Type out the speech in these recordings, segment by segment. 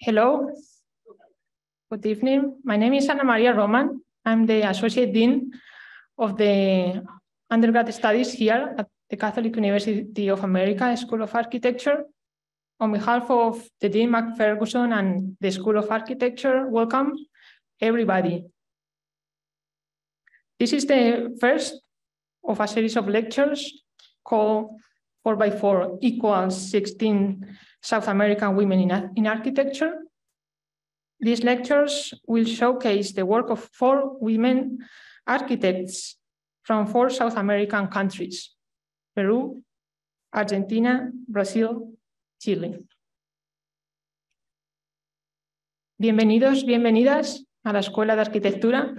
Hello. Good evening. My name is Ana Maria Roman. I'm the Associate Dean of the undergrad studies here at the Catholic University of America School of Architecture. On behalf of the Dean Mark Ferguson and the School of Architecture, welcome everybody. This is the first of a series of lectures called 4x4 equals 16 South American women in, in architecture. These lectures will showcase the work of four women architects from four South American countries, Peru, Argentina, Brasil, Chile. Bienvenidos, bienvenidas a la Escuela de Arquitectura.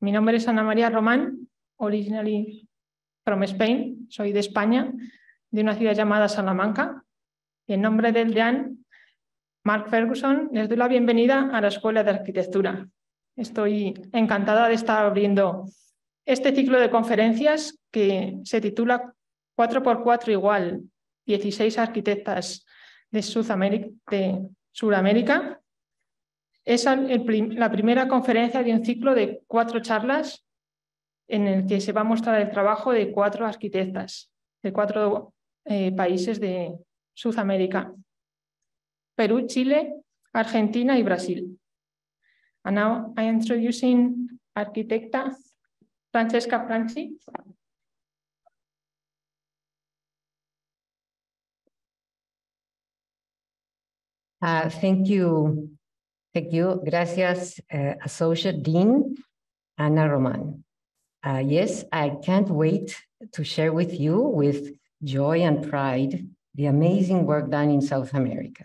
Mi nombre es Ana María Román, originally from Spain, soy de España, de una ciudad llamada Salamanca. En nombre del DEAN, Mark Ferguson, les doy la bienvenida a la Escuela de Arquitectura. Estoy encantada de estar abriendo este ciclo de conferencias que se titula 4x4 igual 16 arquitectas de, Sudamérica. Es la primera conferencia de un ciclo de cuatro charlas en el que se va a mostrar el trabajo de cuatro arquitectas de cuatro eh, países de Sudamérica. Perú, Chile, Argentina y Brasil. And now I am introducing arquitecta Francesca Franchi. Uh, thank you. Thank you. Gracias, uh, Associate Dean Ana Roman. Uh, yes, I can't wait to share with you with joy and pride the amazing work done in South America.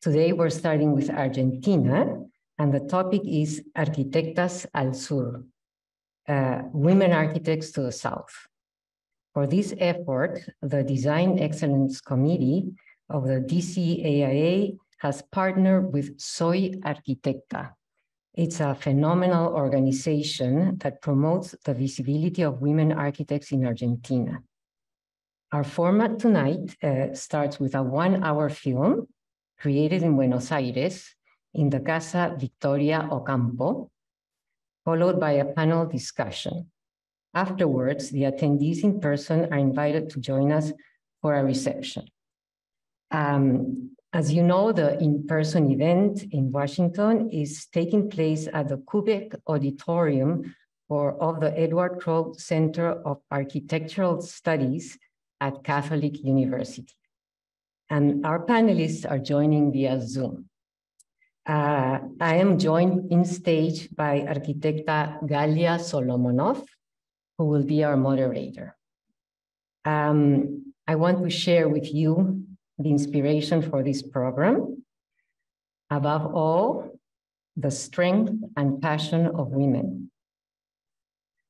Today, we're starting with Argentina, and the topic is Arquitectas al Sur, uh, women architects to the south. For this effort, the Design Excellence Committee of the DCAIA has partnered with Soy Arquitecta. It's a phenomenal organization that promotes the visibility of women architects in Argentina. Our format tonight uh, starts with a one hour film created in Buenos Aires in the Casa Victoria Ocampo, followed by a panel discussion. Afterwards, the attendees in person are invited to join us for a reception. Um, as you know, the in-person event in Washington is taking place at the Kubek Auditorium for, of the Edward Crowe Center of Architectural Studies at Catholic University and our panelists are joining via Zoom. Uh, I am joined in stage by Arquitecta Galia Solomonov, who will be our moderator. Um, I want to share with you the inspiration for this program. Above all, the strength and passion of women,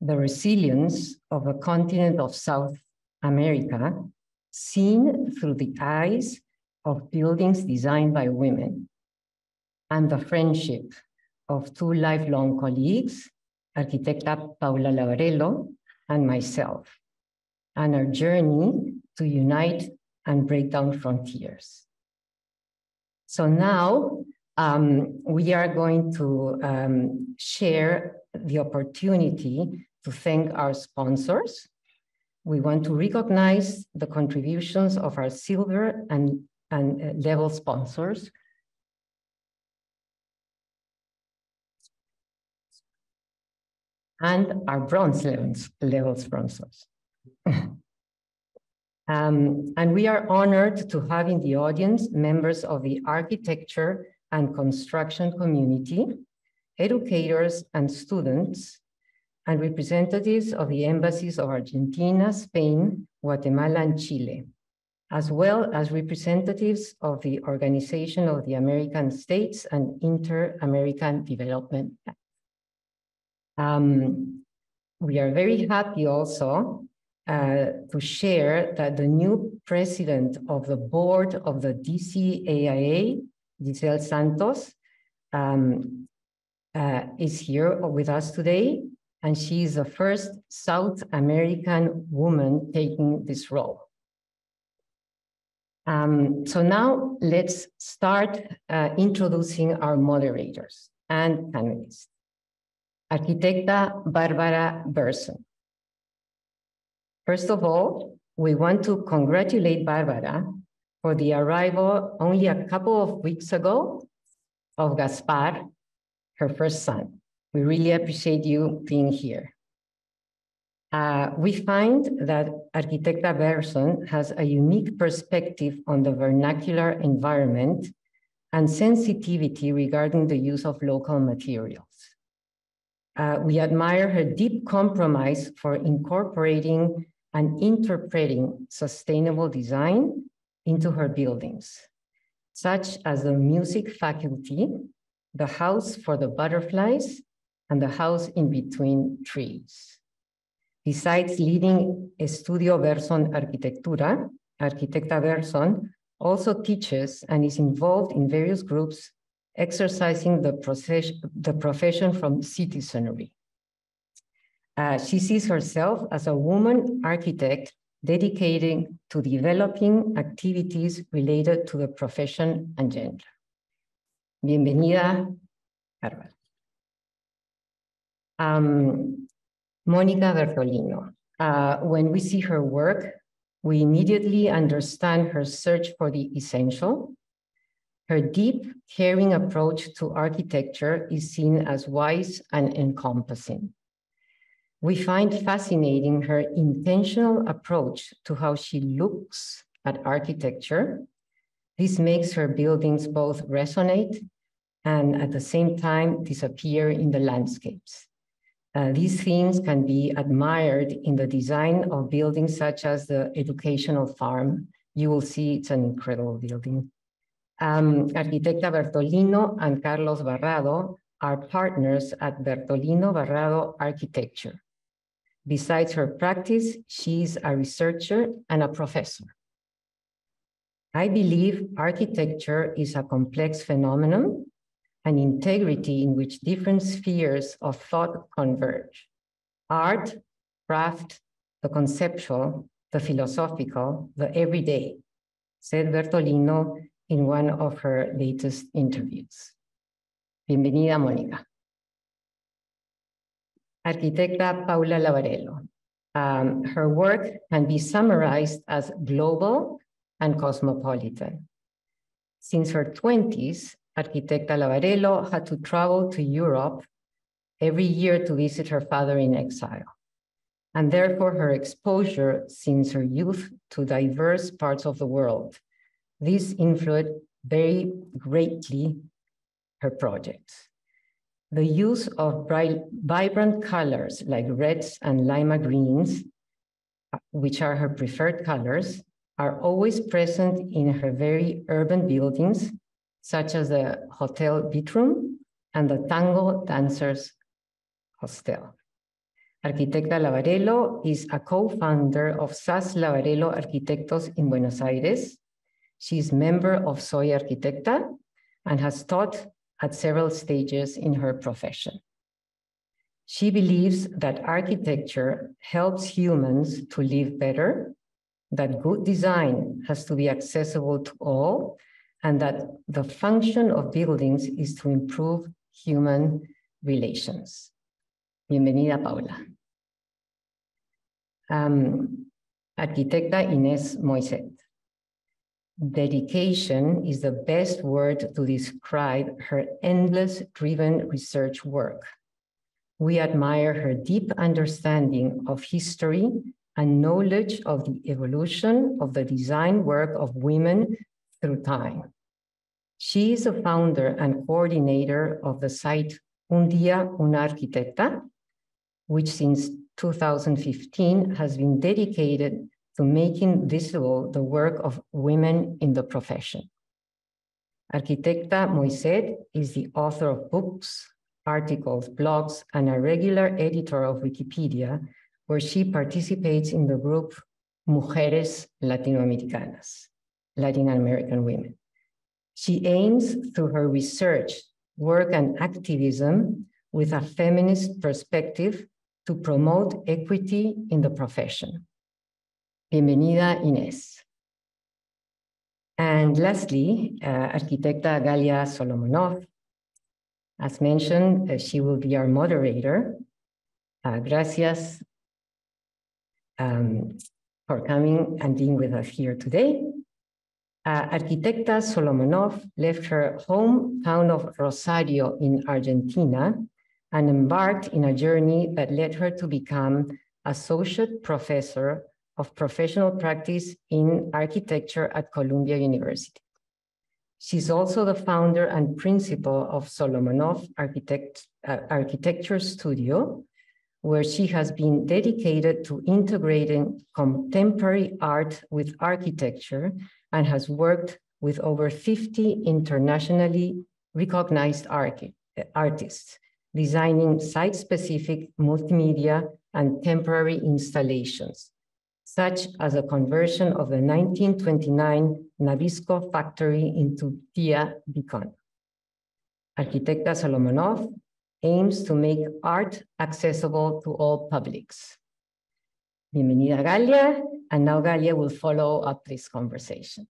the resilience of a continent of South America seen through the eyes of buildings designed by women, and the friendship of two lifelong colleagues, Arquitecta Paula Lavarello and myself, and our journey to unite and break down frontiers. So now um, we are going to um, share the opportunity to thank our sponsors we want to recognize the contributions of our silver and, and uh, level sponsors. And our bronze levels, level sponsors. um, and we are honored to have in the audience members of the architecture and construction community, educators and students, and representatives of the embassies of Argentina, Spain, Guatemala, and Chile, as well as representatives of the Organization of the American States and Inter-American Development. Um, we are very happy also uh, to share that the new president of the board of the DCAIA, Giselle Santos, um, uh, is here with us today and she is the first South American woman taking this role. Um, so now let's start uh, introducing our moderators and panelists. Arquitecta Barbara Berson. First of all, we want to congratulate Barbara for the arrival only a couple of weeks ago of Gaspar, her first son. We really appreciate you being here. Uh, we find that Arquitecta Berson has a unique perspective on the vernacular environment and sensitivity regarding the use of local materials. Uh, we admire her deep compromise for incorporating and interpreting sustainable design into her buildings, such as the music faculty, the house for the butterflies, and the house in between trees. Besides leading Estudio Berson Arquitectura, Arquitecta Berson also teaches and is involved in various groups exercising the, process, the profession from citizenry. Uh, she sees herself as a woman architect dedicated to developing activities related to the profession and gender. Bienvenida, Bárbara. Um, Monica Bertolino. Uh, when we see her work, we immediately understand her search for the essential. Her deep, caring approach to architecture is seen as wise and encompassing. We find fascinating her intentional approach to how she looks at architecture. This makes her buildings both resonate and at the same time disappear in the landscapes. Uh, these themes can be admired in the design of buildings such as the educational farm. You will see it's an incredible building. Um, Arquitecta Bertolino and Carlos Barrado are partners at Bertolino Barrado Architecture. Besides her practice, she's a researcher and a professor. I believe architecture is a complex phenomenon an integrity in which different spheres of thought converge. Art, craft, the conceptual, the philosophical, the everyday, said Bertolino in one of her latest interviews. Bienvenida, Mónica. Arquitecta Paula Lavarello. Um, her work can be summarized as global and cosmopolitan. Since her 20s, Arquitecta Lavarello had to travel to Europe every year to visit her father in exile. And therefore, her exposure since her youth to diverse parts of the world. This influenced very greatly her projects. The use of bright, vibrant colors like reds and lima greens, which are her preferred colors, are always present in her very urban buildings such as the Hotel Vitrum and the Tango Dancers Hostel. Arquitecta Lavarello is a co-founder of SAS Lavarello Arquitectos in Buenos Aires. She is member of Soy Arquitecta and has taught at several stages in her profession. She believes that architecture helps humans to live better, that good design has to be accessible to all, and that the function of buildings is to improve human relations. Bienvenida, Paula. Um, arquitecta Inés Moiset. Dedication is the best word to describe her endless driven research work. We admire her deep understanding of history and knowledge of the evolution of the design work of women through time. She is a founder and coordinator of the site Un Día Una Arquitecta, which since 2015 has been dedicated to making visible the work of women in the profession. Arquitecta Moiset is the author of books, articles, blogs, and a regular editor of Wikipedia, where she participates in the group Mujeres Latinoamericanas. Latin American women. She aims through her research, work, and activism with a feminist perspective to promote equity in the profession. Bienvenida, Inés. And lastly, uh, Arquitecta Galia Solomonov. As mentioned, uh, she will be our moderator. Uh, gracias um, for coming and being with us here today. Uh, Arquitecta Solomonov left her home town of Rosario in Argentina and embarked in a journey that led her to become associate professor of professional practice in architecture at Columbia University. She's also the founder and principal of Solomonov Architect, uh, Architecture Studio, where she has been dedicated to integrating contemporary art with architecture and has worked with over 50 internationally recognized artists, designing site-specific multimedia and temporary installations, such as a conversion of the 1929 Nabisco factory into Tia Beacon. Arquitecta Solomonov aims to make art accessible to all publics. Bienvenida Galia, and now Galia will follow up this conversation.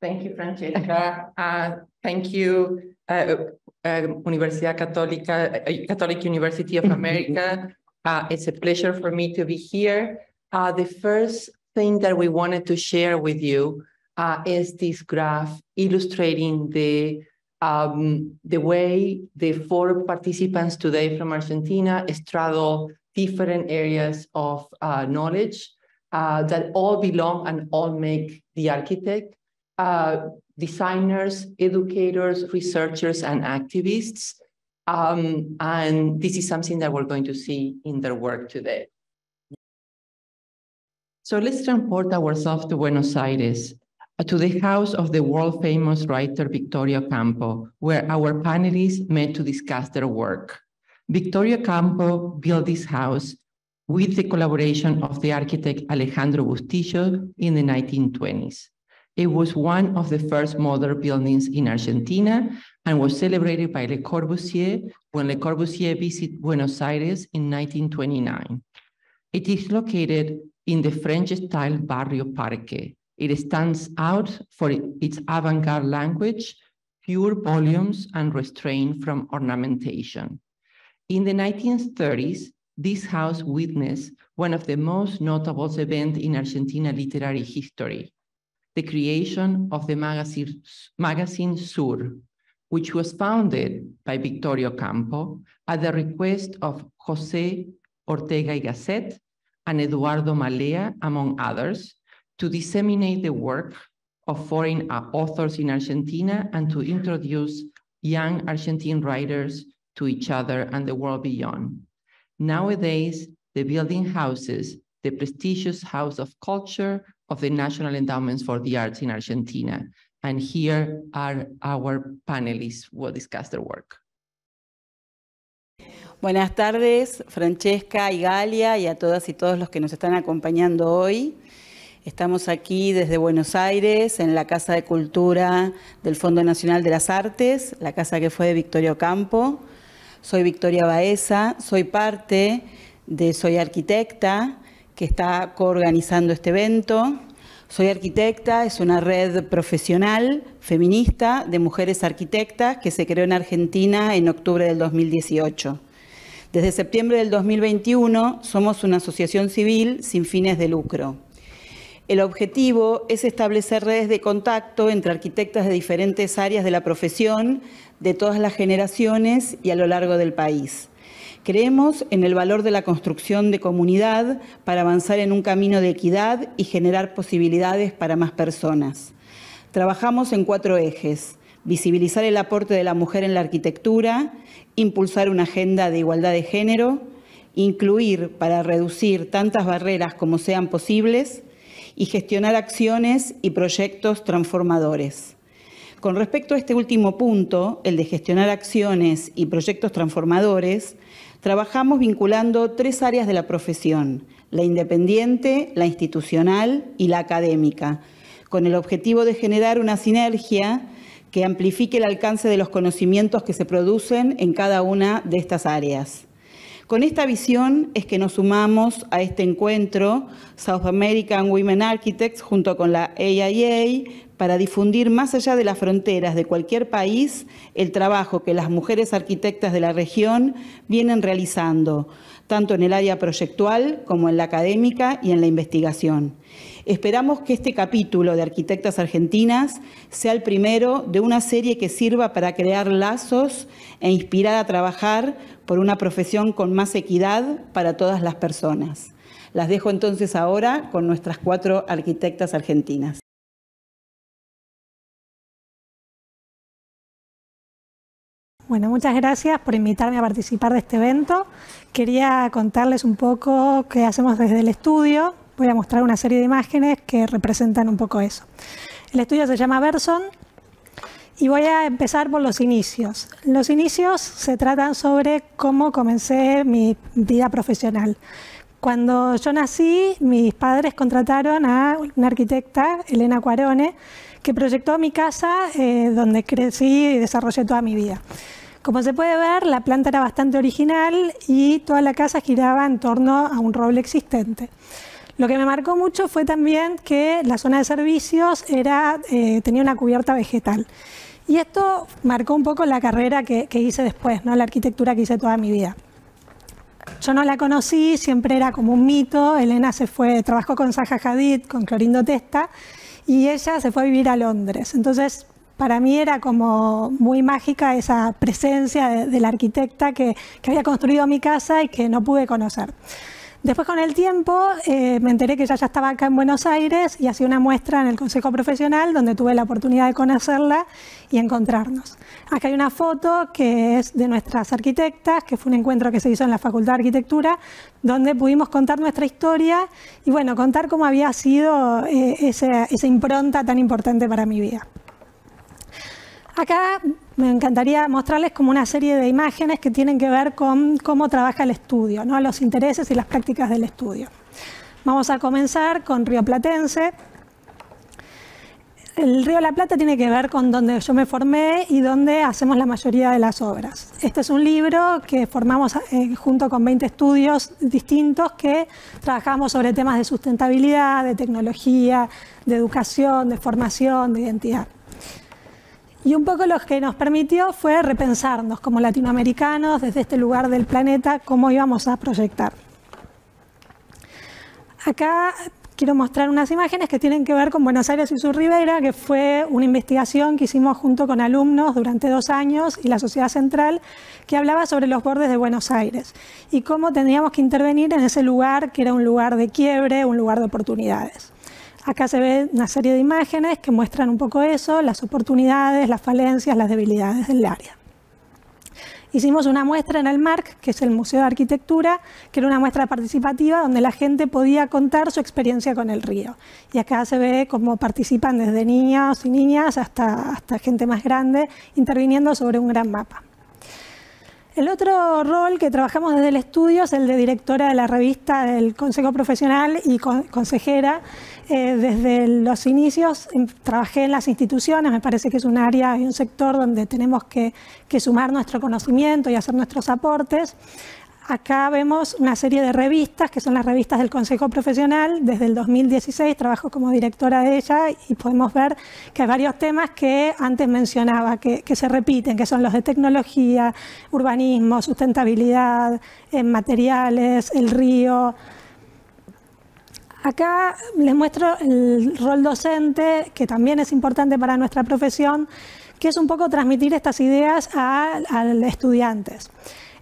Thank you, Francesca. Uh, thank you, uh, uh, Universidad Católica, uh, Catholic University of America. Uh, it's a pleasure for me to be here. Uh, the first thing that we wanted to share with you is this graph illustrating the um, the way the four participants today from Argentina straddle different areas of uh, knowledge uh, that all belong and all make the architect, uh, designers, educators, researchers, and activists. Um, and this is something that we're going to see in their work today. So let's transport ourselves to Buenos Aires to the house of the world famous writer Victoria Campo, where our panelists met to discuss their work. Victoria Campo built this house with the collaboration of the architect Alejandro Bustillo in the 1920s. It was one of the first modern buildings in Argentina and was celebrated by Le Corbusier when Le Corbusier visited Buenos Aires in 1929. It is located in the French-style Barrio Parque, it stands out for its avant-garde language, pure volumes, and restraint from ornamentation. In the 1930s, this house witnessed one of the most notable events in Argentina literary history, the creation of the magazine, magazine Sur, which was founded by Victorio Campo at the request of José Ortega y Gasset and Eduardo Malea, among others, to disseminate the work of foreign authors in Argentina and to introduce young Argentine writers to each other and the world beyond. Nowadays, the building houses the prestigious House of Culture of the National Endowments for the Arts in Argentina. And here are our panelists who will discuss their work. Buenas tardes, Francesca y Galia, y a todas y todos los que nos están acompañando hoy. Estamos aquí desde Buenos Aires, en la Casa de Cultura del Fondo Nacional de las Artes, la casa que fue de Victorio Campo. Soy Victoria Baeza, soy parte de Soy Arquitecta, que está coorganizando este evento. Soy Arquitecta es una red profesional feminista de mujeres arquitectas que se creó en Argentina en octubre del 2018. Desde septiembre del 2021 somos una asociación civil sin fines de lucro. El objetivo es establecer redes de contacto entre arquitectas de diferentes áreas de la profesión, de todas las generaciones y a lo largo del país. Creemos en el valor de la construcción de comunidad para avanzar en un camino de equidad y generar posibilidades para más personas. Trabajamos en cuatro ejes. Visibilizar el aporte de la mujer en la arquitectura, impulsar una agenda de igualdad de género, incluir para reducir tantas barreras como sean posibles, y gestionar acciones y proyectos transformadores. Con respecto a este último punto, el de gestionar acciones y proyectos transformadores, trabajamos vinculando tres áreas de la profesión, la independiente, la institucional y la académica, con el objetivo de generar una sinergia que amplifique el alcance de los conocimientos que se producen en cada una de estas áreas. Con esta visión es que nos sumamos a este encuentro South American Women Architects junto con la AIA para difundir más allá de las fronteras de cualquier país el trabajo que las mujeres arquitectas de la región vienen realizando, tanto en el área proyectual como en la académica y en la investigación. Esperamos que este capítulo de Arquitectas Argentinas sea el primero de una serie que sirva para crear lazos e inspirar a trabajar por una profesión con más equidad para todas las personas. Las dejo entonces ahora con nuestras cuatro arquitectas argentinas. Bueno, muchas gracias por invitarme a participar de este evento. Quería contarles un poco qué hacemos desde el estudio. Voy a mostrar una serie de imágenes que representan un poco eso. El estudio se llama Verson y voy a empezar por los inicios. Los inicios se tratan sobre cómo comencé mi vida profesional. Cuando yo nací, mis padres contrataron a una arquitecta, Elena Cuarone, que proyectó mi casa eh, donde crecí y desarrollé toda mi vida. Como se puede ver, la planta era bastante original y toda la casa giraba en torno a un roble existente. Lo que me marcó mucho fue también que la zona de servicios era, eh, tenía una cubierta vegetal. Y esto marcó un poco la carrera que, hice después, ¿no? la arquitectura que hice toda mi vida. Yo no la conocí, siempre era como un mito. Elena se fue, trabajó con Zaha Hadid, con Clorindo Testa, y ella se fue a vivir a Londres. Entonces, para mí era como muy mágica esa presencia de, la arquitecta que, que, había construido mi casa y que no pude conocer. Después con el tiempo eh, me enteré que ella ya estaba acá en Buenos Aires y hacía una muestra en el Consejo Profesional donde tuve la oportunidad de conocerla y encontrarnos. Acá hay una foto que es de nuestras arquitectas, que fue un encuentro que se hizo en la Facultad de Arquitectura, donde pudimos contar nuestra historia y bueno, contar cómo había sido eh, esa impronta tan importante para mi vida. Acá me encantaría mostrarles como una serie de imágenes que tienen que ver con cómo trabaja el estudio, ¿no? los intereses y las prácticas del estudio. Vamos a comenzar con Río Platense. El Río la Plata tiene que ver con donde yo me formé y donde hacemos la mayoría de las obras. Este es un libro que formamos eh, junto con 20 estudios distintos que trabajamos sobre temas de sustentabilidad, de tecnología, de educación, de formación, de identidad. Y un poco lo que nos permitió fue repensarnos como latinoamericanos desde este lugar del planeta cómo íbamos a proyectar. Acá quiero mostrar unas imágenes que tienen que ver con Buenos Aires y su ribera, que fue una investigación que hicimos junto con alumnos durante dos años y la Sociedad Central, que hablaba sobre los bordes de Buenos Aires y cómo tendríamos que intervenir en ese lugar que era un lugar de quiebre, un lugar de oportunidades. Acá se ve una serie de imágenes que muestran un poco eso, las oportunidades, las falencias, las debilidades del área. Hicimos una muestra en el MARC, que es el Museo de Arquitectura, que era una muestra participativa donde la gente podía contar su experiencia con el río. Y acá se ve cómo participan desde niños y niñas hasta, hasta gente más grande, interviniendo sobre un gran mapa. El otro rol que trabajamos desde el estudio es el de directora de la revista del Consejo Profesional y consejera. Eh, desde los inicios em, trabajé en las instituciones, me parece que es un área y un sector donde tenemos que sumar nuestro conocimiento y hacer nuestros aportes. Acá vemos una serie de revistas, que son las revistas del Consejo Profesional. Desde el 2016 trabajo como directora de ella y podemos ver que hay varios temas que antes mencionaba, que, se repiten, que son los de tecnología, urbanismo, sustentabilidad, en materiales, el río. Acá les muestro el rol docente, que también es importante para nuestra profesión, que es un poco transmitir estas ideas a, los estudiantes.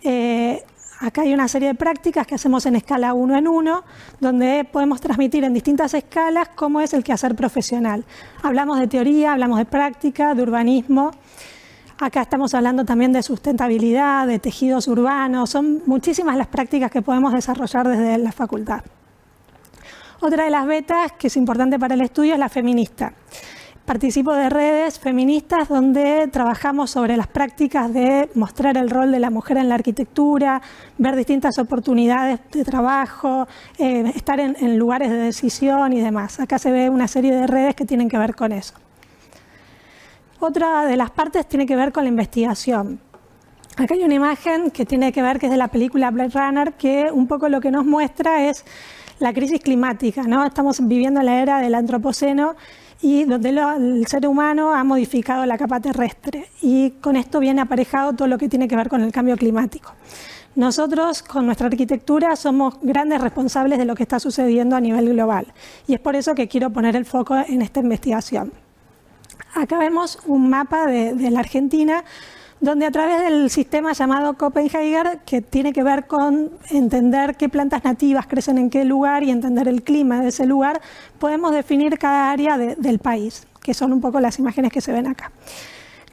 Eh, Acá hay una serie de prácticas que hacemos en escala uno en uno, donde podemos transmitir en distintas escalas cómo es el quehacer profesional. Hablamos de teoría, hablamos de práctica, de urbanismo. Acá estamos hablando también de sustentabilidad, de tejidos urbanos. Son muchísimas las prácticas que podemos desarrollar desde la facultad. Otra de las betas que es importante para el estudio es la feminista. Participo de redes feministas donde trabajamos sobre las prácticas de mostrar el rol de la mujer en la arquitectura, ver distintas oportunidades de trabajo, eh, estar en, lugares de decisión y demás. Acá se ve una serie de redes que tienen que ver con eso. Otra de las partes tiene que ver con la investigación. Acá hay una imagen que tiene que ver, que es de la película Blade Runner, que un poco lo que nos muestra es la crisis climática. ¿no? Estamos viviendo la era del antropoceno y donde el ser humano ha modificado la capa terrestre. Y con esto viene aparejado todo lo que tiene que ver con el cambio climático. Nosotros, con nuestra arquitectura, somos grandes responsables de lo que está sucediendo a nivel global. Y es por eso que quiero poner el foco en esta investigación. Acá vemos un mapa de, la Argentina donde a través del sistema llamado Copenhagen, que tiene que ver con entender qué plantas nativas crecen en qué lugar y entender el clima de ese lugar, podemos definir cada área del país, que son un poco las imágenes que se ven acá.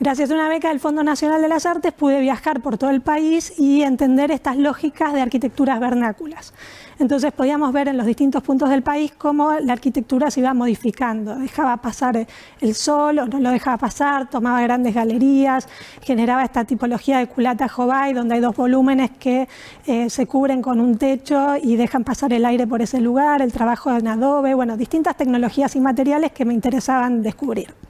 Gracias a una beca del Fondo Nacional de las Artes pude viajar por todo el país y entender estas lógicas de arquitecturas vernáculas. Entonces podíamos ver en los distintos puntos del país cómo la arquitectura se iba modificando. Dejaba pasar el sol o no lo dejaba pasar, tomaba grandes galerías, generaba esta tipología de culata jovay, donde hay dos volúmenes que eh, se cubren con un techo y dejan pasar el aire por ese lugar, el trabajo en adobe, bueno, distintas tecnologías y materiales que me interesaban descubrir.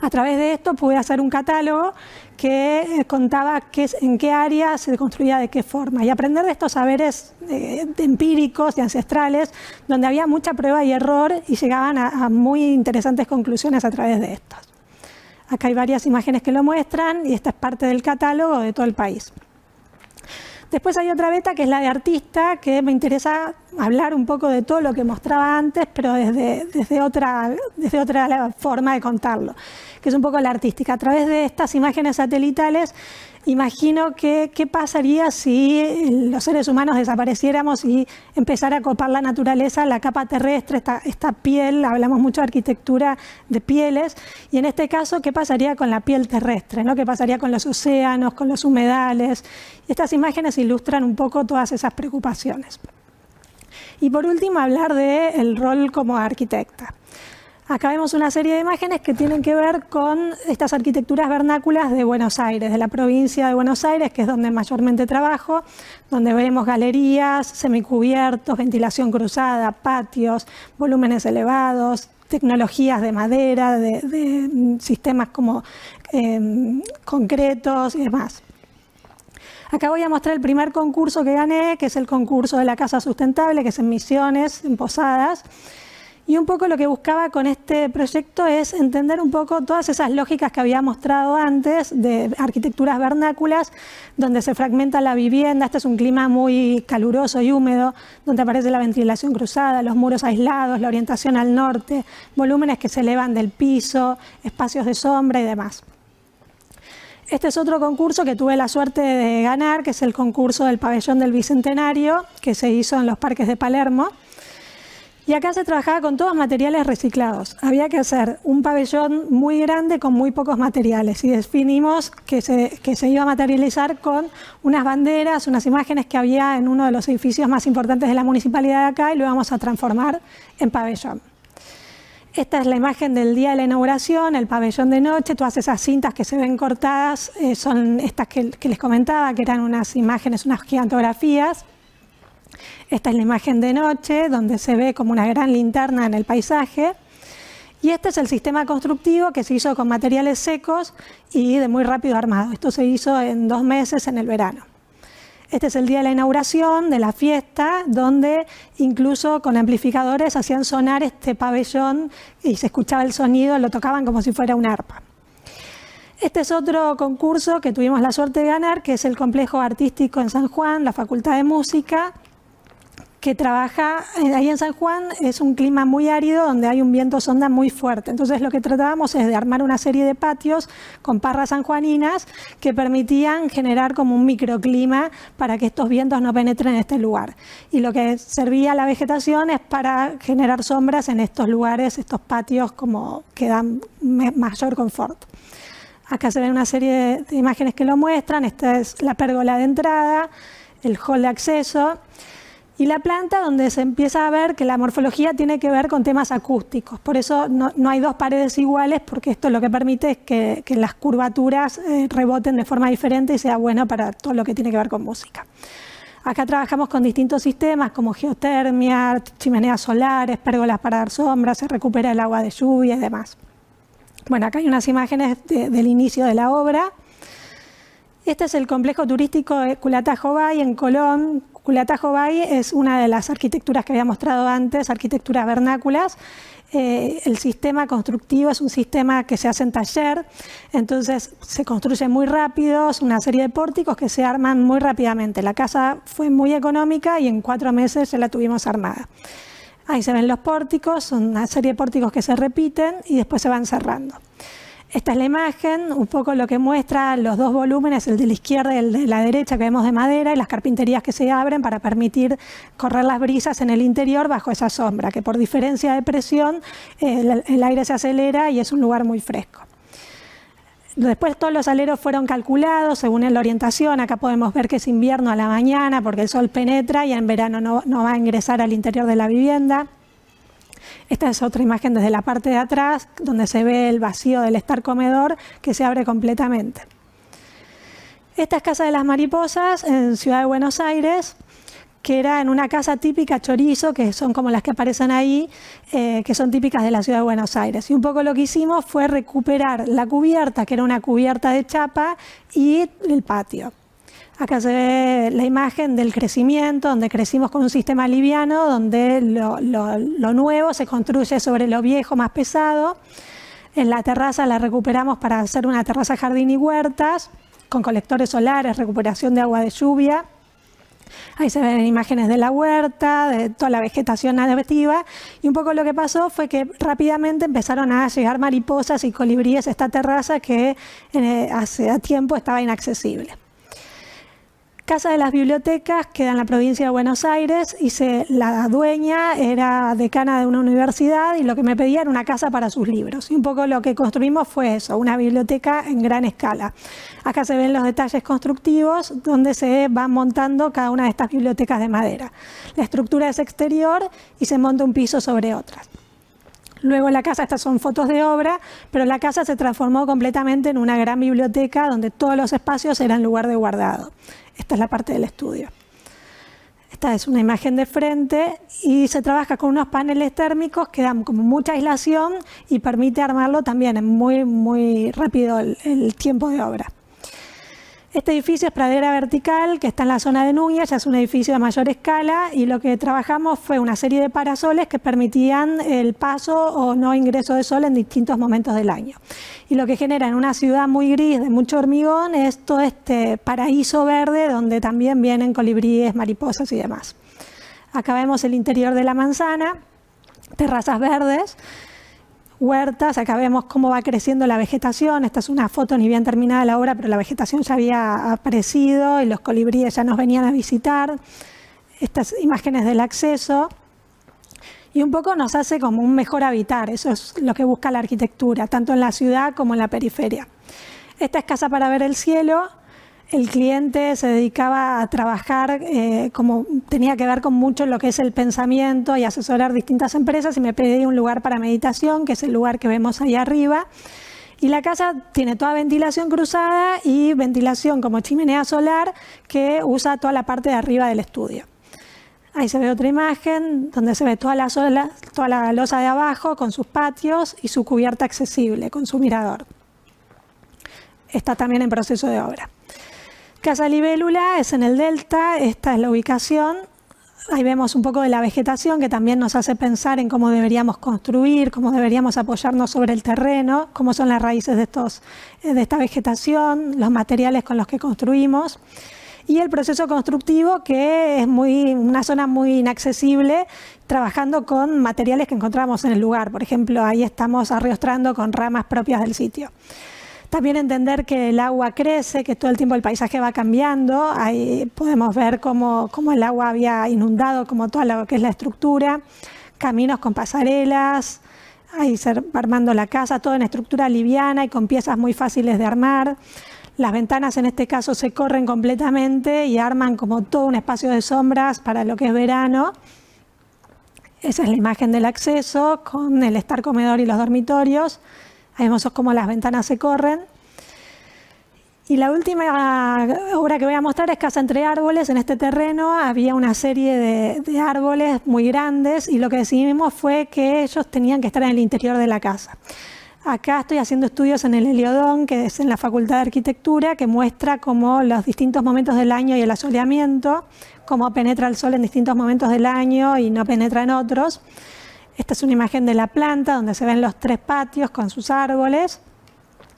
A través de esto pude hacer un catálogo que eh, contaba qué, en qué área se construía de qué forma y aprender de estos saberes eh, empíricos y ancestrales donde había mucha prueba y error y llegaban a, muy interesantes conclusiones a través de estos. Acá hay varias imágenes que lo muestran y esta es parte del catálogo de todo el país. Después hay otra beta que es la de artista, que me interesa hablar un poco de todo lo que mostraba antes, pero desde, desde, otra, desde otra forma de contarlo que es un poco la artística. A través de estas imágenes satelitales, imagino que qué pasaría si los seres humanos desapareciéramos y empezara a copar la naturaleza, la capa terrestre, esta, esta piel, hablamos mucho de arquitectura de pieles, y en este caso, ¿qué pasaría con la piel terrestre? ¿no? ¿Qué pasaría con los océanos, con los humedales? Estas imágenes ilustran un poco todas esas preocupaciones. Y por último, hablar del rol como arquitecta. Acá vemos una serie de imágenes que tienen que ver con estas arquitecturas vernáculas de Buenos Aires, de la provincia de Buenos Aires, que es donde mayormente trabajo, donde vemos galerías, semicubiertos, ventilación cruzada, patios, volúmenes elevados, tecnologías de madera, de, sistemas como em, concretos y demás. Acá voy a mostrar el primer concurso que gané, que es el concurso de la Casa Sustentable, que es en Misiones, en Posadas. Y un poco lo que buscaba con este proyecto es entender un poco todas esas lógicas que había mostrado antes de arquitecturas vernáculas, donde se fragmenta la vivienda, este es un clima muy caluroso y húmedo, donde aparece la ventilación cruzada, los muros aislados, la orientación al norte, volúmenes que se elevan del piso, espacios de sombra y demás. Este es otro concurso que tuve la suerte de ganar, que es el concurso del pabellón del Bicentenario, que se hizo en los parques de Palermo. Y acá se trabajaba con todos materiales reciclados. Había que hacer un pabellón muy grande con muy pocos materiales y definimos que se, iba a materializar con unas banderas, unas imágenes que había en uno de los edificios más importantes de la municipalidad de acá y lo íbamos a transformar en pabellón. Esta es la imagen del día de la inauguración, el pabellón de noche, todas esas cintas que se ven cortadas eh, son estas que, que les comentaba, que eran unas imágenes, unas gigantografías. Esta es la imagen de noche, donde se ve como una gran linterna en el paisaje. Y este es el sistema constructivo que se hizo con materiales secos y de muy rápido armado. Esto se hizo en dos meses en el verano. Este es el día de la inauguración, de la fiesta, donde incluso con amplificadores hacían sonar este pabellón y se escuchaba el sonido, lo tocaban como si fuera un arpa. Este es otro concurso que tuvimos la suerte de ganar, que es el Complejo Artístico en San Juan, la Facultad de Música, que trabaja eh, ahí en San Juan, es un clima muy árido donde hay un viento sonda muy fuerte. Entonces lo que tratábamos es de armar una serie de patios con parras sanjuaninas que permitían generar como un microclima para que estos vientos no penetren en este lugar. Y lo que servía la vegetación es para generar sombras en estos lugares, estos patios como que dan mayor confort. Acá se ven una serie de imágenes que lo muestran. Esta es la pérgola de entrada, el hall de acceso y la planta donde se empieza a ver que la morfología tiene que ver con temas acústicos. Por eso no, hay dos paredes iguales, porque esto lo que permite es que, las curvaturas eh, reboten de forma diferente y sea bueno para todo lo que tiene que ver con música. Acá trabajamos con distintos sistemas como geotermia, chimeneas solares, pérgolas para dar sombra, se recupera el agua de lluvia y demás. Bueno, acá hay unas imágenes del inicio de la obra. Este es el complejo turístico de Culatajo Bay en Colón. Culatajo Bay es una de las arquitecturas que había mostrado antes, arquitecturas vernáculas. Eh, el sistema constructivo es un sistema que se hace en taller, entonces se construye muy rápido, es una serie de pórticos que se arman muy rápidamente. La casa fue muy económica y en cuatro meses ya la tuvimos armada. Ahí se ven los pórticos, son una serie de pórticos que se repiten y después se van cerrando. Esta es la imagen, un poco lo que muestra los dos volúmenes, el de la izquierda y el de la derecha que vemos de madera y las carpinterías que se abren para permitir correr las brisas en el interior bajo esa sombra, que por diferencia de presión el, aire se acelera y es un lugar muy fresco. Después todos los aleros fueron calculados según la orientación. Acá podemos ver que es invierno a la mañana porque el sol penetra y en verano no, no va a ingresar al interior de la vivienda. Esta es otra imagen desde la parte de atrás, donde se ve el vacío del estar comedor que se abre completamente. Esta es Casa de las Mariposas en Ciudad de Buenos Aires, que era en una casa típica chorizo, que son como las que aparecen ahí, eh, que son típicas de la Ciudad de Buenos Aires. Y un poco lo que hicimos fue recuperar la cubierta, que era una cubierta de chapa, y el patio. Acá se ve la imagen del crecimiento, donde crecimos con un sistema liviano, donde lo, nuevo se construye sobre lo viejo más pesado. En la terraza la recuperamos para hacer una terraza jardín y huertas, con colectores solares, recuperación de agua de lluvia. Ahí se ven imágenes de la huerta, de toda la vegetación nativa. Y un poco lo que pasó fue que rápidamente empezaron a llegar mariposas y colibríes a esta terraza que eh, hace tiempo estaba inaccesible. Casa de las Bibliotecas queda en la provincia de Buenos Aires y la dueña era decana de una universidad y lo que me pedía era una casa para sus libros. Y un poco lo que construimos fue eso, una biblioteca en gran escala. Acá se ven los detalles constructivos donde se van montando cada una de estas bibliotecas de madera. La estructura es exterior y se monta un piso sobre otras. Luego la casa, estas son fotos de obra, pero la casa se transformó completamente en una gran biblioteca donde todos los espacios eran lugar de guardado. Esta es la parte del estudio. Esta es una imagen de frente y se trabaja con unos paneles térmicos que dan como mucha aislación y permite armarlo también en muy, muy rápido el tiempo de obra. Este edificio es Pradera Vertical, que está en la zona de Núñez, ya es un edificio de mayor escala y lo que trabajamos fue una serie de parasoles que permitían el paso o no ingreso de sol en distintos momentos del año. Y lo que genera en una ciudad muy gris, de mucho hormigón, es todo este paraíso verde donde también vienen colibríes, mariposas y demás. Acá vemos el interior de la manzana, terrazas verdes, huertas, acá vemos cómo va creciendo la vegetación, esta es una foto ni bien terminada la obra, pero la vegetación ya había aparecido y los colibríes ya nos venían a visitar, estas imágenes del acceso, y un poco nos hace como un mejor habitar, eso es lo que busca la arquitectura, tanto en la ciudad como en la periferia. Esta es casa para ver el cielo, el cliente se dedicaba a trabajar eh, como tenía que ver con mucho lo que es el pensamiento y asesorar distintas empresas y me pedí un lugar para meditación, que es el lugar que vemos ahí arriba. Y la casa tiene toda ventilación cruzada y ventilación como chimenea solar que usa toda la parte de arriba del estudio. Ahí se ve otra imagen donde se ve toda la, toda la losa de abajo con sus patios y su cubierta accesible con su mirador. Está también en proceso de obra. Casa Libélula es en el delta, esta es la ubicación. Ahí vemos un poco de la vegetación que también nos hace pensar en cómo deberíamos construir, cómo deberíamos apoyarnos sobre el terreno, cómo son las raíces de, estos, eh, de esta vegetación, los materiales con los que construimos y el proceso constructivo que es muy, una zona muy inaccesible trabajando con materiales que encontramos en el lugar. Por ejemplo, ahí estamos arriostrando con ramas propias del sitio. También entender que el agua crece, que todo el tiempo el paisaje va cambiando. Ahí podemos ver cómo, el agua había inundado como toda lo que es la estructura. Caminos con pasarelas, ahí se va armando la casa, todo en estructura liviana y con piezas muy fáciles de armar. Las ventanas en este caso se corren completamente y arman como todo un espacio de sombras para lo que es verano. Esa es la imagen del acceso con el estar comedor y los dormitorios. Ahí vemos cómo las ventanas se corren. Y la última obra que voy a mostrar es Casa entre Árboles. En este terreno había una serie de, árboles muy grandes y lo que decidimos fue que ellos tenían que estar en el interior de la casa. Acá estoy haciendo estudios en el Heliodón, que es en la Facultad de Arquitectura, que muestra cómo los distintos momentos del año y el asoleamiento, cómo penetra el sol en distintos momentos del año y no penetra en otros. Esta es una imagen de la planta donde se ven los tres patios con sus árboles.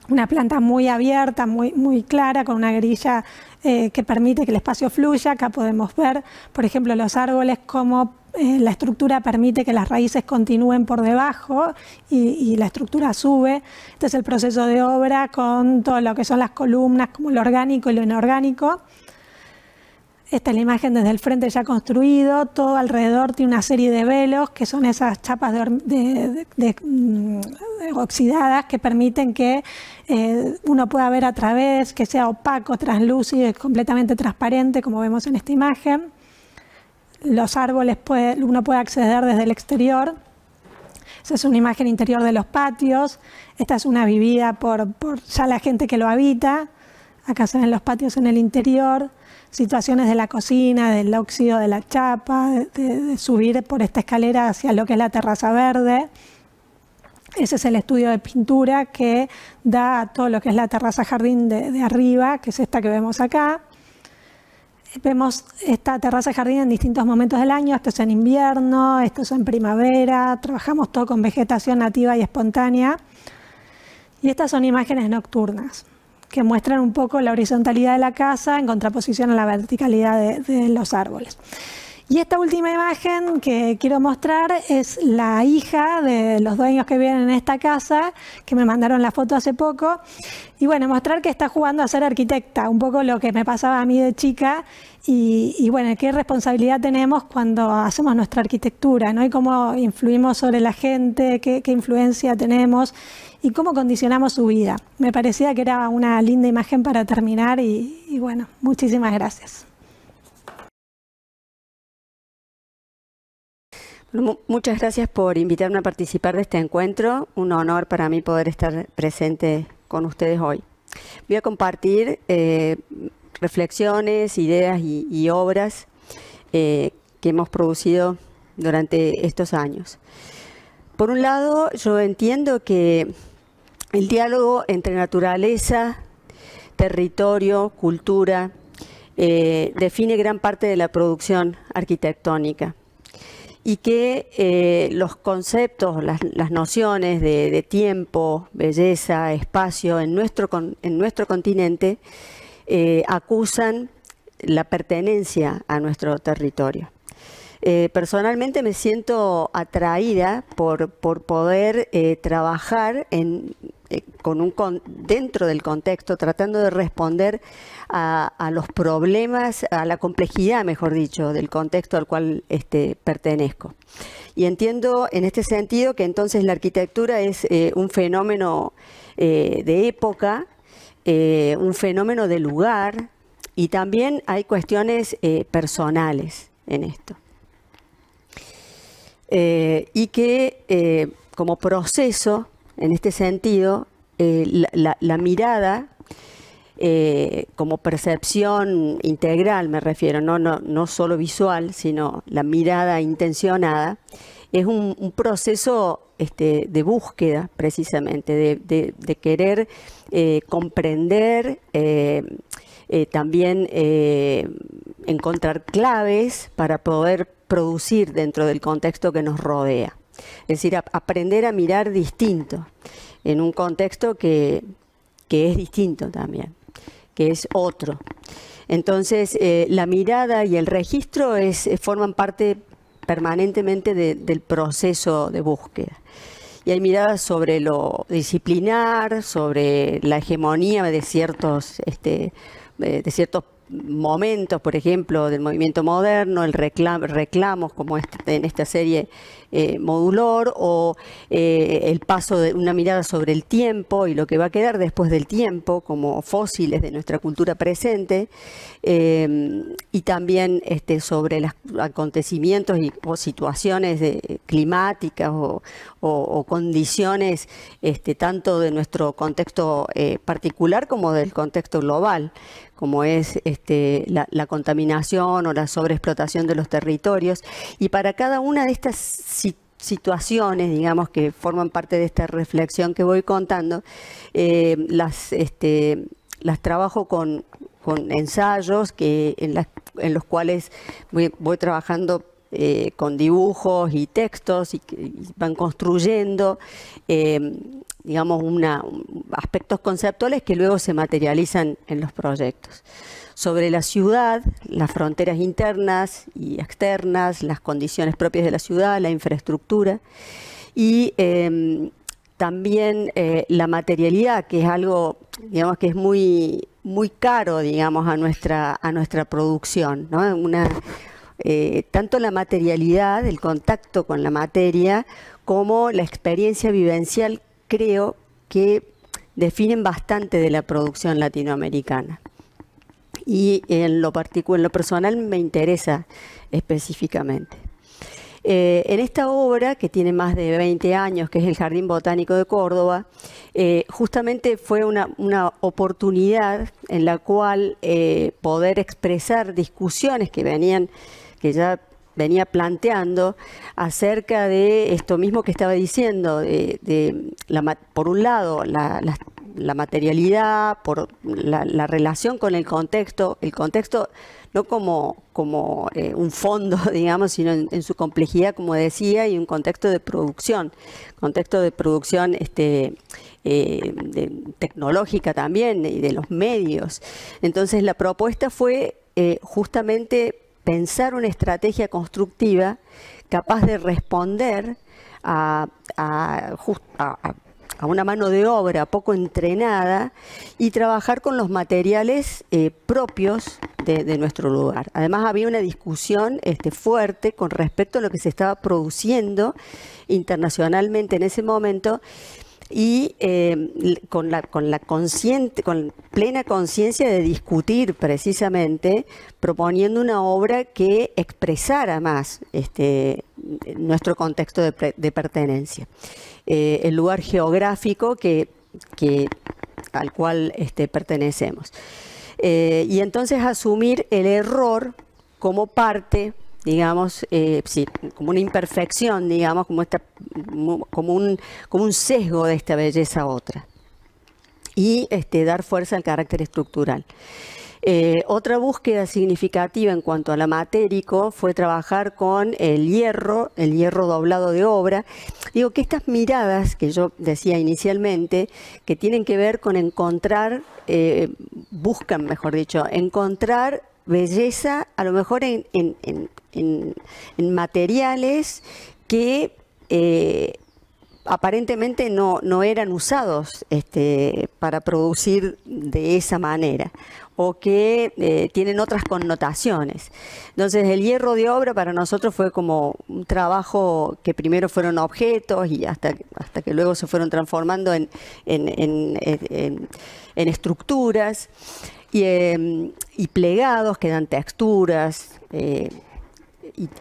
Una planta muy abierta, muy, clara, con una grilla eh, que permite que el espacio fluya. Acá podemos ver, por ejemplo, los árboles como eh, la estructura permite que las raíces continúen por debajo y, la estructura sube. Este es el proceso de obra con todo lo que son las columnas, como lo orgánico y lo inorgánico. Esta es la imagen desde el frente ya construido. Todo alrededor tiene una serie de velos, que son esas chapas de, mm, oxidadas que permiten que eh, uno pueda ver a través, que sea opaco, translúcido completamente transparente, como vemos en esta imagen los árboles uno puede acceder desde el exterior. Esa es una imagen interior de los patios. Esta es una vivida por, ya la gente que lo habita. Acá se ven los patios en el interior, situaciones de la cocina, del óxido de la chapa, de, subir por esta escalera hacia lo que es la terraza verde. Ese es el estudio de pintura que da todo lo que es la terraza jardín de arriba, que es esta que vemos acá. Vemos esta terraza de jardín en distintos momentos del año, esto es en invierno, esto es en primavera, trabajamos todo con vegetación nativa y espontánea. Y estas son imágenes nocturnas que muestran un poco la horizontalidad de la casa en contraposición a la verticalidad de, los árboles. Y esta última imagen que quiero mostrar es la hija de los dueños que viven en esta casa, que me mandaron la foto hace poco. Y bueno, mostrar que está jugando a ser arquitecta, un poco lo que me pasaba a mí de chica. Y, bueno, qué responsabilidad tenemos cuando hacemos nuestra arquitectura, ¿no? Y cómo influimos sobre la gente, qué, influencia tenemos y cómo condicionamos su vida. Me parecía que era una linda imagen para terminar y bueno, muchísimas gracias. Muchas gracias por invitarme a participar de este encuentro. Un honor para mí poder estar presente con ustedes hoy. Voy a compartir eh, reflexiones, ideas y, obras eh, que hemos producido durante estos años. Por un lado, yo entiendo que el diálogo entre naturaleza, territorio, cultura, eh, define gran parte de la producción arquitectónica y que eh, los conceptos, las, nociones de, tiempo, belleza, espacio en nuestro, en nuestro continente eh, acusan la pertenencia a nuestro territorio. Eh, personalmente me siento atraída por, poder trabajar en, con un, dentro del contexto, tratando de responder a, los problemas, a la complejidad, mejor dicho, del contexto al cual este, pertenezco. Y entiendo en este sentido que entonces la arquitectura es eh, un fenómeno eh, de época, eh, un fenómeno de lugar y también hay cuestiones personales en esto. Y que como proceso, en este sentido, la mirada eh, como percepción integral, me refiero, no, no, no solo visual, sino la mirada intencionada, es un, proceso este, de búsqueda precisamente, de, querer eh, comprender, eh, también encontrar claves para poder producir dentro del contexto que nos rodea. Es decir, aprender a mirar distinto, en un contexto que es distinto también que es otro. Entonces, eh, la mirada y el registro eh, forman parte permanentemente del proceso de búsqueda. Y hay miradas sobre lo disciplinar, sobre la hegemonía de ciertos, este, eh, de ciertos momentos, por ejemplo, del movimiento moderno, el reclamos como en esta serie eh, modulor o eh, el paso de una mirada sobre el tiempo y lo que va a quedar después del tiempo como fósiles de nuestra cultura presente eh, y también este, sobre los acontecimientos y, o situaciones climáticas o, condiciones este, tanto de nuestro contexto particular como del contexto global como es este, la, contaminación o la sobreexplotación de los territorios. Y para cada una de estas situaciones, digamos, que forman parte de esta reflexión que voy contando, eh, las, este, las trabajo con, ensayos que, en, los cuales voy, trabajando eh, con dibujos y textos y, van construyendo, eh, digamos, una, aspectos conceptuales que luego se materializan en los proyectos. Sobre la ciudad, las fronteras internas y externas, las condiciones propias de la ciudad, la infraestructura y em, también eh, la materialidad, que es algo, digamos, que es muy, muy caro, digamos, a nuestra, a nuestra producción, eh, tanto la materialidad, el contacto con la materia, como la experiencia vivencial, creo que definen bastante de la producción latinoamericana y en lo en lo personal me interesa específicamente. Eh, en esta obra, que tiene más de 20 años, que es el Jardín Botánico de Córdoba, eh, justamente fue una, oportunidad en la cual eh, poder expresar discusiones que venían, que ya venía planteando acerca de esto mismo que estaba diciendo, de, por un lado la, la materialidad, por la, relación con el contexto, el contexto no como, como eh, un fondo, digamos, sino en, su complejidad, como decía, y un contexto de producción, contexto de producción este, eh, tecnológica también y de los medios. Entonces la propuesta fue eh, justamente pensar una estrategia constructiva capaz de responder a, a, una mano de obra poco entrenada y trabajar con los materiales eh, propios de, nuestro lugar. Además había una discusión este, fuerte con respecto a lo que se estaba produciendo internacionalmente en ese momento y eh, con la, con la consciente, con plena conciencia de discutir precisamente, proponiendo una obra que expresara más este, nuestro contexto de, pertenencia, eh, el lugar geográfico que, al cual este, pertenecemos. Eh, y entonces asumir el error como parte digamos, eh, sí, como una imperfección, digamos, como, esta, como, un, como un sesgo de esta belleza otra. Y este, dar fuerza al carácter estructural. Eh, otra búsqueda significativa en cuanto a la matérico fue trabajar con el hierro, el hierro doblado de obra. Digo que estas miradas que yo decía inicialmente, que tienen que ver con encontrar, eh, buscan, mejor dicho, encontrar belleza a lo mejor en, materiales que eh, aparentemente no, no, eran usados este, para producir de esa manera o que eh, tienen otras connotaciones. Entonces el hierro de obra para nosotros fue como un trabajo que primero fueron objetos y hasta, hasta que luego se fueron transformando en, en estructuras y, em, y, plegados que dan texturas. Eh,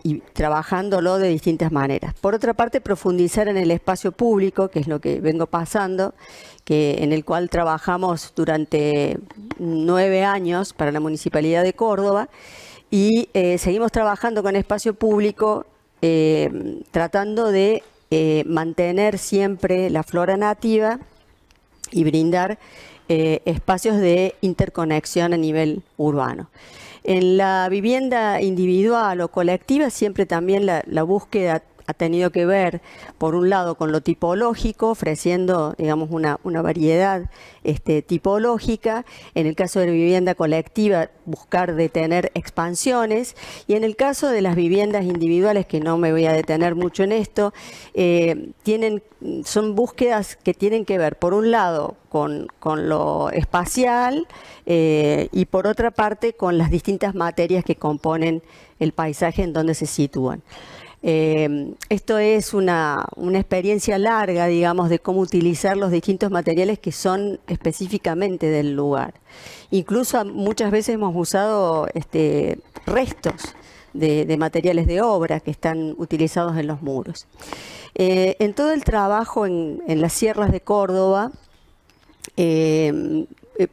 y, trabajándolo de distintas maneras. Por otra parte, profundizar en el espacio público, que es lo que vengo pasando, que, en el cual trabajamos durante nueve años para la Municipalidad de Córdoba y eh, seguimos trabajando con espacio público eh, tratando de eh, mantener siempre la flora nativa y brindar espacios de interconexión a nivel urbano. En la vivienda individual o colectiva siempre también la, búsqueda ha tenido que ver, por un lado, con lo tipológico, ofreciendo, digamos, una, variedad este, tipológica. En el caso de la vivienda colectiva, buscar detener expansiones. Y en el caso de las viviendas individuales, que no me voy a detener mucho en esto, eh, son búsquedas que tienen que ver, por un lado, con, con lo espacial eh, y por otra parte, con las distintas materias que componen el paisaje en donde se sitúan. Eh, esto es una, experiencia larga, digamos, de cómo utilizar los distintos materiales que son específicamente del lugar. Incluso muchas veces hemos usado este, restos de, materiales de obra que están utilizados en los muros. Eh, en todo el trabajo en, las sierras de Córdoba, eh, eh,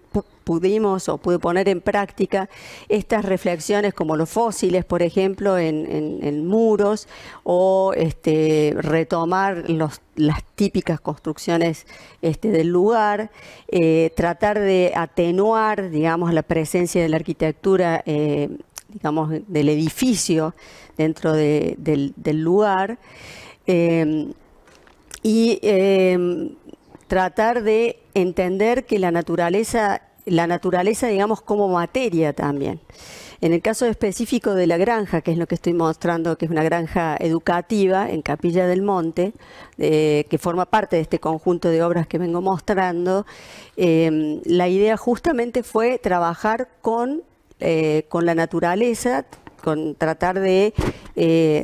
pudimos o pude poner en práctica estas reflexiones como los fósiles, por ejemplo, en, muros, o este, retomar las típicas construcciones este, del lugar, eh, tratar de atenuar, digamos, la presencia de la arquitectura, eh, digamos, del edificio dentro del, lugar. y tratar de entender que la naturaleza, la naturaleza, digamos, como materia también. En el caso específico de la granja, que es lo que estoy mostrando, que es una granja educativa en Capilla del Monte, eh, que forma parte de este conjunto de obras que vengo mostrando, eh, la idea justamente fue trabajar con, eh, con la naturaleza, con tratar de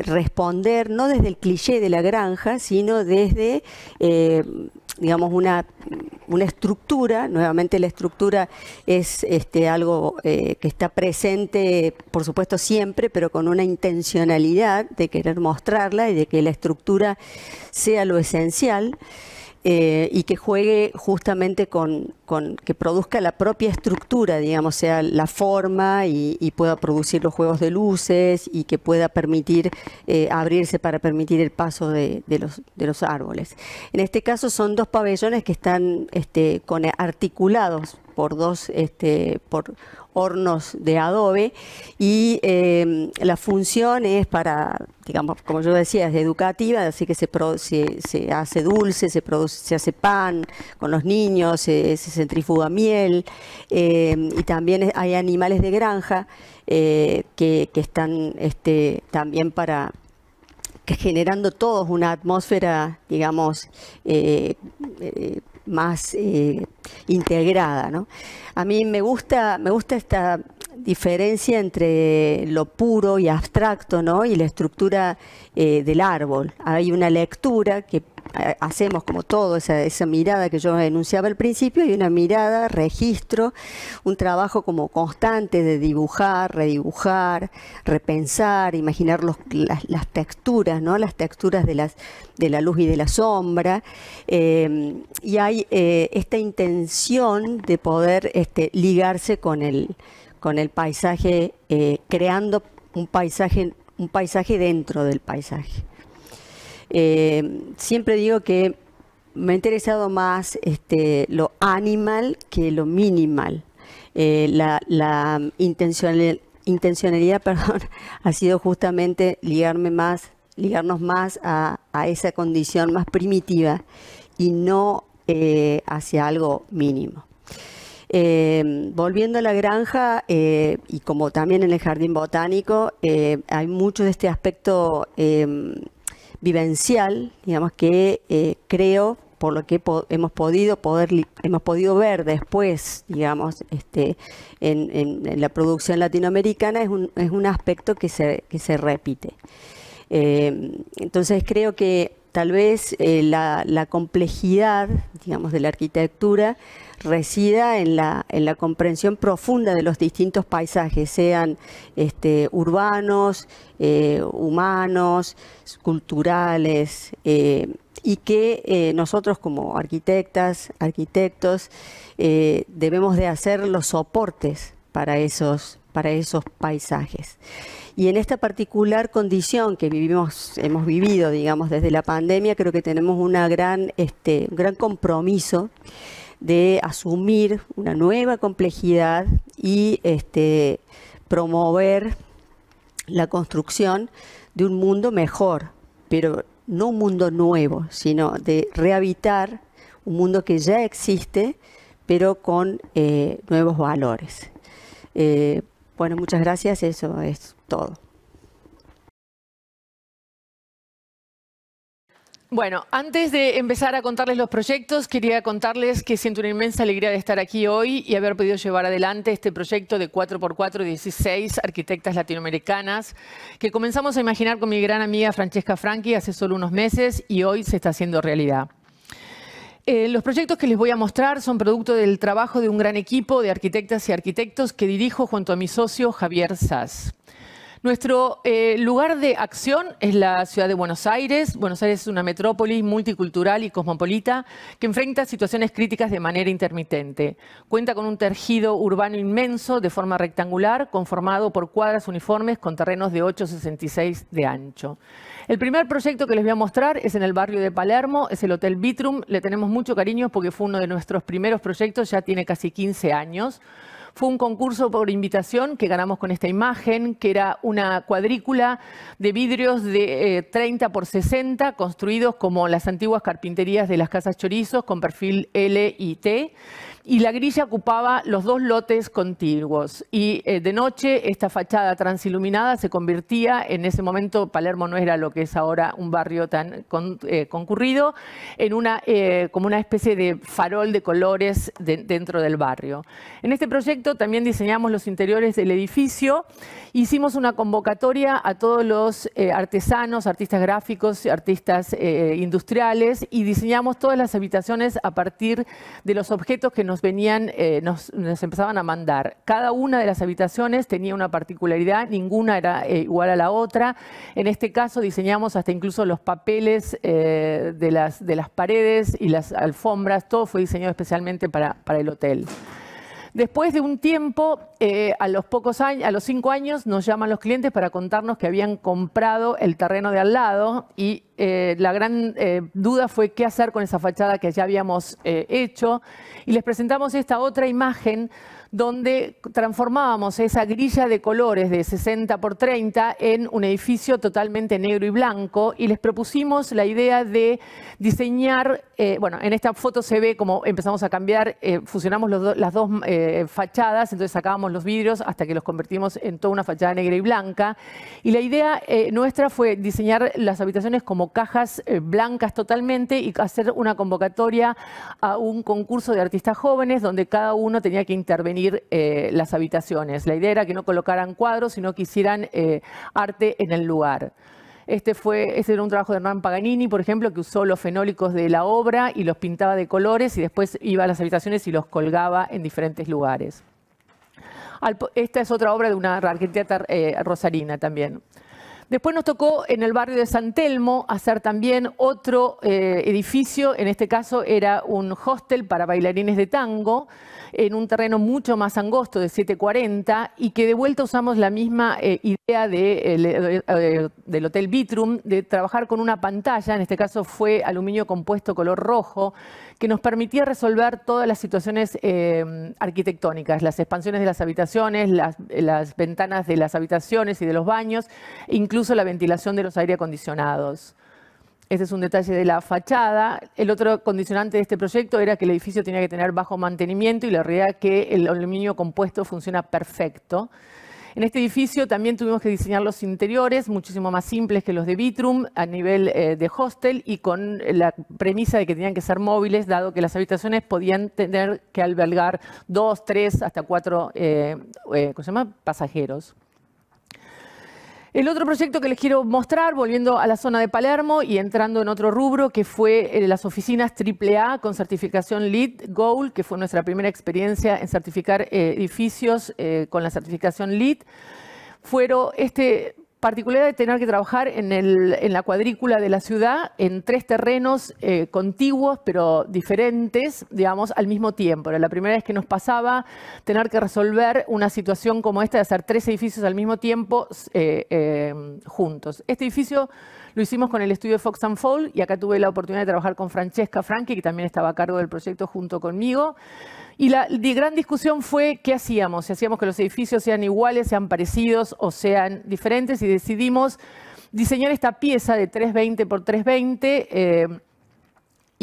responder no desde el cliché de la granja, sino desde digamos, una, una estructura, nuevamente la estructura es este, algo eh, que está presente, por supuesto, siempre, pero con una intencionalidad de querer mostrarla y de que la estructura sea lo esencial. Eh, y que juegue justamente con, que produzca la propia estructura, digamos, sea la forma y, pueda producir los juegos de luces y que pueda permitir eh, abrirse para permitir el paso de, los, árboles. En este caso son dos pabellones que están este, articulados por dos, este, hornos de adobe y em, la función es para, digamos, como yo decía, es educativa, así que se, se, hace dulce, se, produce, se hace pan con los niños, se, centrifuga miel em, y también hay animales de granja eh, que, están este, también para que generando todos una atmósfera, digamos, eh, eh, más eh, integrada. ¿no? A mí me gusta, me gusta esta diferencia entre lo puro y abstracto ¿no? y la estructura eh, del árbol. Hay una lectura que hacemos como todo, esa, esa, mirada que yo enunciaba al principio, y una mirada, registro, un trabajo como constante de dibujar, redibujar, repensar, imaginar las, texturas, ¿no? las texturas de, las, de la luz y de la sombra. Eh, y hay eh, esta intención de poder este, ligarse con el, con el paisaje, creando un paisaje, un paisaje dentro del paisaje. Eh, siempre digo que me ha interesado más este, lo animal que lo minimal. Eh, la, intencionalidad ha sido justamente ligarme más, ligarnos más a, esa condición más primitiva y no eh, hacia algo mínimo. volviendo a la granja, y como también en el jardín botánico, hay mucho de este aspecto vivencial, digamos, que eh, creo por lo que hemos podido poder hemos podido ver después digamos este en, la producción latinoamericana es un, es un aspecto que se, que se repite. Eh, entonces creo que tal vez eh, la, la, complejidad digamos de la arquitectura resida en la, en la comprensión profunda de los distintos paisajes, sean este, urbanos, eh, humanos, culturales, eh, y que eh, nosotros como arquitectas, arquitectos, debemos de hacer los soportes para esos, para esos paisajes. Y en esta particular condición que vivimos, hemos vivido, digamos, desde la pandemia, creo que tenemos una gran, este, un gran compromiso de asumir una nueva complejidad y este, promover la construcción de un mundo mejor, pero no un mundo nuevo, sino de rehabilitar un mundo que ya existe, pero con eh, nuevos valores. Eh, bueno, muchas gracias, eso es todo. Bueno, antes de empezar a contarles los proyectos, quería contarles que siento una inmensa alegría de estar aquí hoy y haber podido llevar adelante este proyecto de 4x4 16 arquitectas latinoamericanas que comenzamos a imaginar con mi gran amiga Francesca Franchi hace solo unos meses y hoy se está haciendo realidad. Eh, los proyectos que les voy a mostrar son producto del trabajo de un gran equipo de arquitectas y arquitectos que dirijo junto a mi socio Javier Sass. Nuestro eh, lugar de acción es la ciudad de Buenos Aires. Buenos Aires es una metrópoli multicultural y cosmopolita que enfrenta situaciones críticas de manera intermitente. Cuenta con un tejido urbano inmenso de forma rectangular, conformado por cuadras uniformes con terrenos de 8,66 de ancho. El primer proyecto que les voy a mostrar es en el barrio de Palermo, es el Hotel Vitrum. Le tenemos mucho cariño porque fue uno de nuestros primeros proyectos, ya tiene casi 15 años. Fue un concurso por invitación que ganamos con esta imagen, que era una cuadrícula de vidrios de 30 eh, por 60, construidos como las antiguas carpinterías de las casas chorizos, con perfil L y T y la grilla ocupaba los dos lotes contiguos. Y eh, de noche esta fachada transiluminada se convertía, en ese momento Palermo no era lo que es ahora un barrio tan eh, concurrido, en una, eh, como una especie de farol de colores dentro del barrio. En este proyecto también diseñamos los interiores del edificio, hicimos una convocatoria a todos los artesanos, artistas gráficos, artistas industriales y diseñamos todas las habitaciones a partir de los objetos que nos nos venían, eh, nos, empezaban a mandar. Cada una de las habitaciones tenía una particularidad, ninguna era eh, igual a la otra. En este caso diseñamos hasta incluso los papeles eh, de, las, de las paredes y las alfombras, todo fue diseñado especialmente para, para el hotel. Después de un tiempo, a los pocos años, a los cinco años, nos llaman los clientes para contarnos que habían comprado el terreno de al lado y la gran duda fue qué hacer con esa fachada que ya habíamos hecho. Y les presentamos esta otra imagen donde transformábamos esa grilla de colores de 60 por 30 en un edificio totalmente negro y blanco y les propusimos la idea de diseñar, eh, bueno, en esta foto se ve como empezamos a cambiar, eh, fusionamos las dos eh, fachadas, entonces sacábamos los vidrios hasta que los convertimos en toda una fachada negra y blanca. Y la idea nuestra fue diseñar las habitaciones como cajas blancas totalmente y hacer una convocatoria a un concurso de artistas jóvenes donde cada uno tenía que intervenir eh, las habitaciones. La idea era que no colocaran cuadros, sino que hicieran eh, arte en el lugar. Este, fue, este era un trabajo de Hernán Paganini, por ejemplo, que usó los fenólicos de la obra y los pintaba de colores y después iba a las habitaciones y los colgaba en diferentes lugares. Esta es otra obra de una arquitecta eh, rosarina también. Después nos tocó en el barrio de San Telmo hacer también otro edificio, en este caso era un hostel para bailarines de tango, en un terreno mucho más angosto de 740 y que de vuelta usamos la misma eh, idea de, eh, del Hotel Vitrum de trabajar con una pantalla, en este caso fue aluminio compuesto color rojo, que nos permitía resolver todas las situaciones eh, arquitectónicas, las expansiones de las habitaciones, las, las ventanas de las habitaciones y de los baños, incluso la ventilación de los aire acondicionados. Ese es un detalle de la fachada. El otro condicionante de este proyecto era que el edificio tenía que tener bajo mantenimiento y la realidad es que el aluminio compuesto funciona perfecto. En este edificio también tuvimos que diseñar los interiores, muchísimo más simples que los de Vitrum, a nivel eh, de hostel y con la premisa de que tenían que ser móviles, dado que las habitaciones podían tener que albergar dos, tres, hasta cuatro eh, eh, pasajeros. El otro proyecto que les quiero mostrar, volviendo a la zona de Palermo y entrando en otro rubro, que fue eh, las oficinas AAA con certificación LEED Gold, que fue nuestra primera experiencia en certificar eh, edificios eh, con la certificación LEED. Fueron este particularidad de tener que trabajar en, la cuadrícula de la ciudad en tres terrenos eh, contiguos pero diferentes, digamos, al mismo tiempo. Era la primera vez que nos pasaba tener que resolver una situación como esta de hacer tres edificios al mismo tiempo eh, eh, juntos. Este edificio lo hicimos con el estudio Fox and Fall y acá tuve la oportunidad de trabajar con Francesca Franchi, que también estaba a cargo del proyecto junto conmigo. Y la gran discusión fue qué hacíamos, si hacíamos que los edificios sean iguales, sean parecidos o sean diferentes y decidimos diseñar esta pieza de 320 por 320 eh,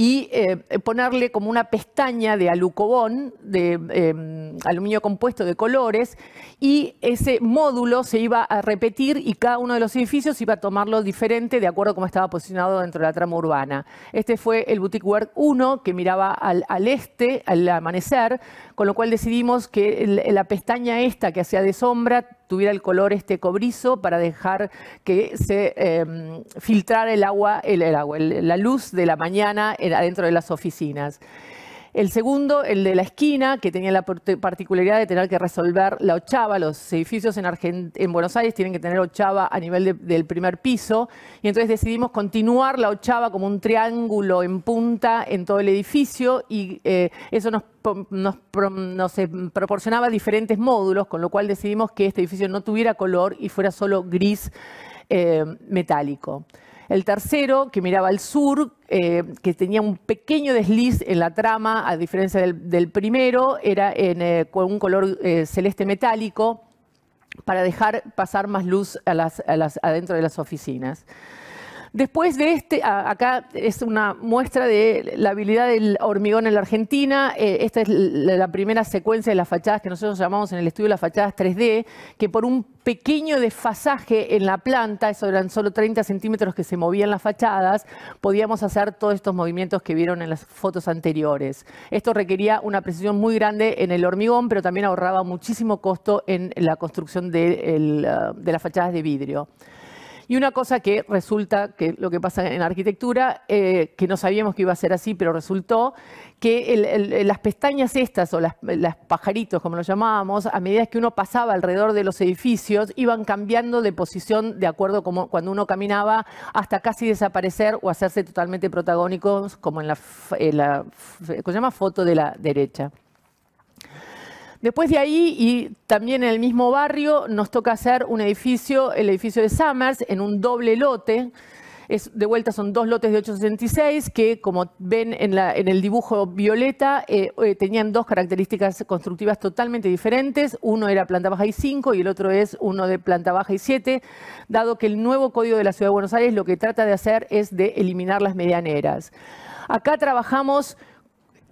y eh, ponerle como una pestaña de alucobón, de em, aluminio compuesto de colores, y ese módulo se iba a repetir y cada uno de los edificios iba a tomarlo diferente de acuerdo a cómo estaba posicionado dentro de la trama urbana. Este fue el Boutique Work 1, que miraba al, este, al amanecer, con lo cual decidimos que la pestaña esta que hacía de sombra tuviera el color este cobrizo para dejar que se em, filtrara el agua, el, agua la luz de la mañana adentro de las oficinas. El segundo, el de la esquina, que tenía la particularidad de tener que resolver la ochava. Los edificios en, en Buenos Aires tienen que tener ochava a nivel del primer piso. Y entonces decidimos continuar la ochava como un triángulo en punta en todo el edificio y eh, eso nos, nos, eh, proporcionaba diferentes módulos, con lo cual decidimos que este edificio no tuviera color y fuera solo gris eh, metálico. El tercero, que miraba al sur, eh, que tenía un pequeño desliz en la trama, a diferencia del, primero, era eh, con un color eh, celeste metálico para dejar pasar más luz adentro de las oficinas. Después de este, acá es una muestra de la habilidad del hormigón en la Argentina. Eh, esta es la primera secuencia de las fachadas que nosotros llamamos en el estudio las fachadas 3D, que por un pequeño desfasaje en la planta, eso eran solo 30 centímetros que se movían las fachadas, podíamos hacer todos estos movimientos que vieron en las fotos anteriores. Esto requería una precisión muy grande en el hormigón, pero también ahorraba muchísimo costo en la construcción de las fachadas de vidrio. Y una cosa que resulta, que lo que pasa en arquitectura, eh, que no sabíamos que iba a ser así, pero resultó que las pestañas estas, o las, pajaritos, como lo llamábamos, a medida que uno pasaba alrededor de los edificios, iban cambiando de posición de acuerdo como cuando uno caminaba, hasta casi desaparecer o hacerse totalmente protagónicos, como en la, en la se llama? foto de la derecha. Después de ahí, y también en el mismo barrio, nos toca hacer un edificio, el edificio de Summers, en un doble lote. De vuelta son dos lotes de 866 que, como ven en, el dibujo violeta, eh, eh, tenían dos características constructivas totalmente diferentes. Uno era planta baja y 5 y el otro es uno de planta baja y 7, dado que el nuevo código de la Ciudad de Buenos Aires lo que trata de hacer es de eliminar las medianeras. Acá trabajamos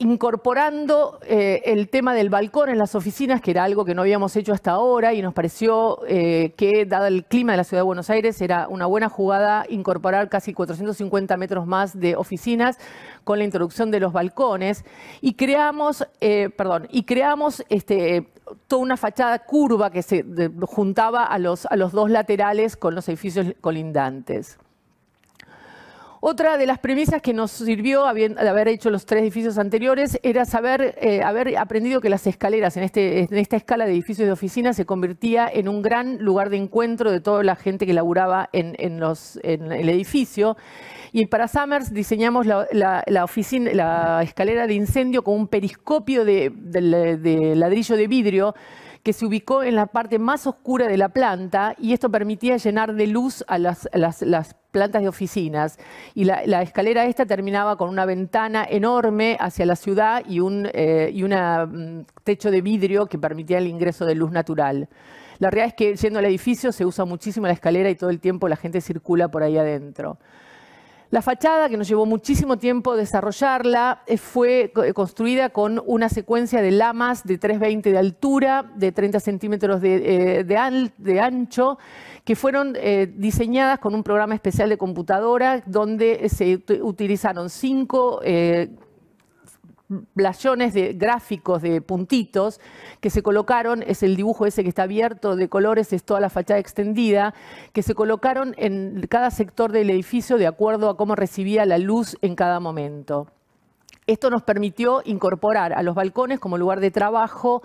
incorporando eh, el tema del balcón en las oficinas, que era algo que no habíamos hecho hasta ahora y nos pareció eh, que, dado el clima de la ciudad de Buenos Aires, era una buena jugada incorporar casi 450 metros más de oficinas con la introducción de los balcones y creamos, eh, perdón, y creamos este, toda una fachada curva que se juntaba a los, a los dos laterales con los edificios colindantes. Otra de las premisas que nos sirvió de haber hecho los tres edificios anteriores era saber, eh, haber aprendido que las escaleras en, este, esta escala de edificios de oficinas se convertía en un gran lugar de encuentro de toda la gente que laburaba en, el edificio. Y para Summers diseñamos oficina, la escalera de incendio con un periscopio de ladrillo de vidrio que se ubicó en la parte más oscura de la planta y esto permitía llenar de luz a las, plantas de oficinas. Y la, escalera esta terminaba con una ventana enorme hacia la ciudad y un eh, y mm, techo de vidrio que permitía el ingreso de luz natural. La realidad es que yendo al edificio se usa muchísimo la escalera y todo el tiempo la gente circula por ahí adentro. La fachada, que nos llevó muchísimo tiempo desarrollarla, eh, fue eh, construida con una secuencia de lamas de 320 de altura, de 30 centímetros de, eh, ancho, que fueron diseñadas con un programa especial de computadora donde se utilizaron cinco blayones de gráficos de puntitos que se colocaron, es el dibujo ese que está abierto de colores, es toda la fachada extendida, que se colocaron en cada sector del edificio de acuerdo a cómo recibía la luz en cada momento. Esto nos permitió incorporar a los balcones como lugar de trabajo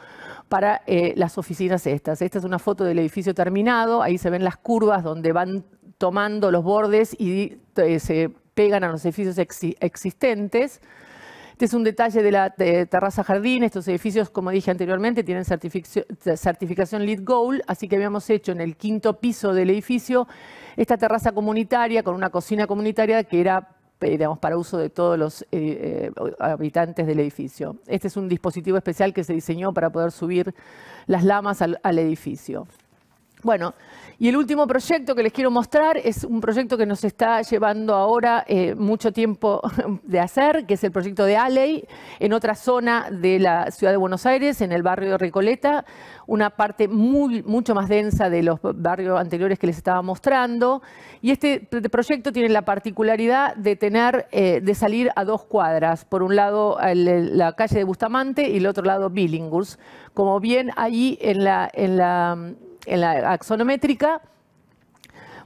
para eh, las oficinas estas. Esta es una foto del edificio terminado, ahí se ven las curvas donde van tomando los bordes y eh, se pegan a los edificios existentes. Este es un detalle de la terraza jardín. Estos edificios, como dije anteriormente, tienen certificación LEED Gold, así que habíamos hecho en el quinto piso del edificio esta terraza comunitaria con una cocina comunitaria que era eh, para uso de todos los eh, eh, habitantes del edificio. Este es un dispositivo especial que se diseñó para poder subir las lamas al edificio. Bueno, y el último proyecto que les quiero mostrar es un proyecto que nos está llevando ahora eh, mucho tiempo de hacer, que es el proyecto de Alley, en otra zona de la ciudad de Buenos Aires, en el barrio de Recoleta, una parte muy, mucho más densa de los barrios anteriores que les estaba mostrando. Y este proyecto tiene la particularidad de tener, eh, de salir a dos cuadras. Por un lado, la calle de Bustamante y el otro lado, Billinghurst. Como bien ahí en la en la axonométrica,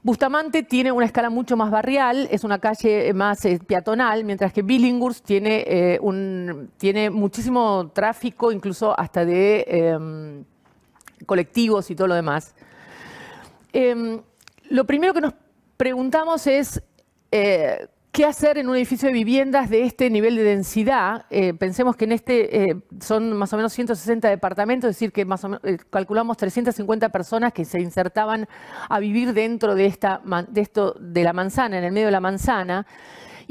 Bustamante tiene una escala mucho más barrial, es una calle más eh, peatonal, mientras que Billinghurst tiene, eh, muchísimo tráfico, incluso hasta de em, colectivos y todo lo demás. Em, lo primero que nos preguntamos es eh, ¿Qué hacer en un edificio de viviendas de este nivel de densidad? Eh, pensemos que en este eh, son más o menos 160 departamentos, es decir, que más o menos, calculamos 350 personas que se insertaban a vivir dentro de, esta, de, esto, de la manzana, en el medio de la manzana.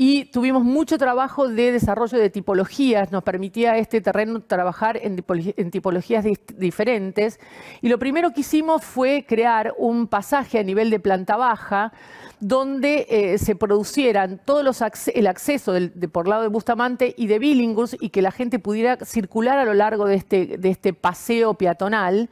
Y tuvimos mucho trabajo de desarrollo de tipologías, nos permitía este terreno trabajar en, tipologías diferentes. Y lo primero que hicimos fue crear un pasaje a nivel de planta baja, donde eh, se producieran todos los el acceso de, por lado de Bustamante y de Billinghurst y que la gente pudiera circular a lo largo de este, de este paseo peatonal.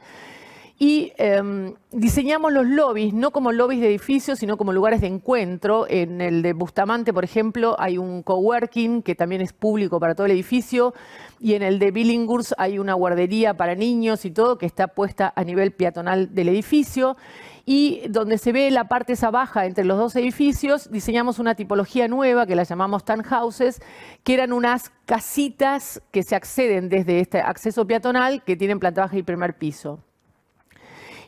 Y em, diseñamos los lobbies, no como lobbies de edificios, sino como lugares de encuentro. En el de Bustamante, por ejemplo, hay un coworking que también es público para todo el edificio. Y en el de Billinghurst hay una guardería para niños y todo que está puesta a nivel peatonal del edificio y donde se ve la parte esa baja entre los dos edificios, diseñamos una tipología nueva que la llamamos townhouses, que eran unas casitas que se acceden desde este acceso peatonal que tienen planta baja y primer piso.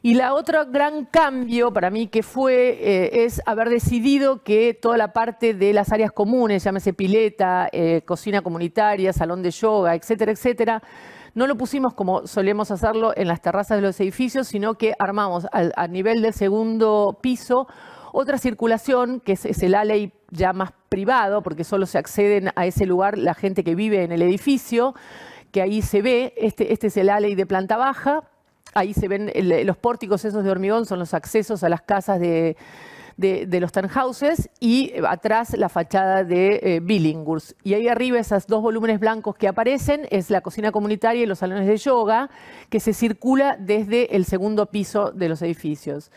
Y la otro gran cambio para mí que fue eh, es haber decidido que toda la parte de las áreas comunes, llámese pileta, eh, cocina comunitaria, salón de yoga, etcétera, etcétera, no lo pusimos como solemos hacerlo en las terrazas de los edificios, sino que armamos a nivel del segundo piso otra circulación, que es, el alley ya más privado, porque solo se acceden a ese lugar la gente que vive en el edificio, que ahí se ve, este, este es el alley de planta baja, ahí se ven los pórticos esos de hormigón, son los accesos a las casas de, de, los townhouses y eh, atrás la fachada de eh, Billinghurst. Y ahí arriba esos dos volúmenes blancos que aparecen es la cocina comunitaria y los salones de yoga que se circula desde el segundo piso de los edificios.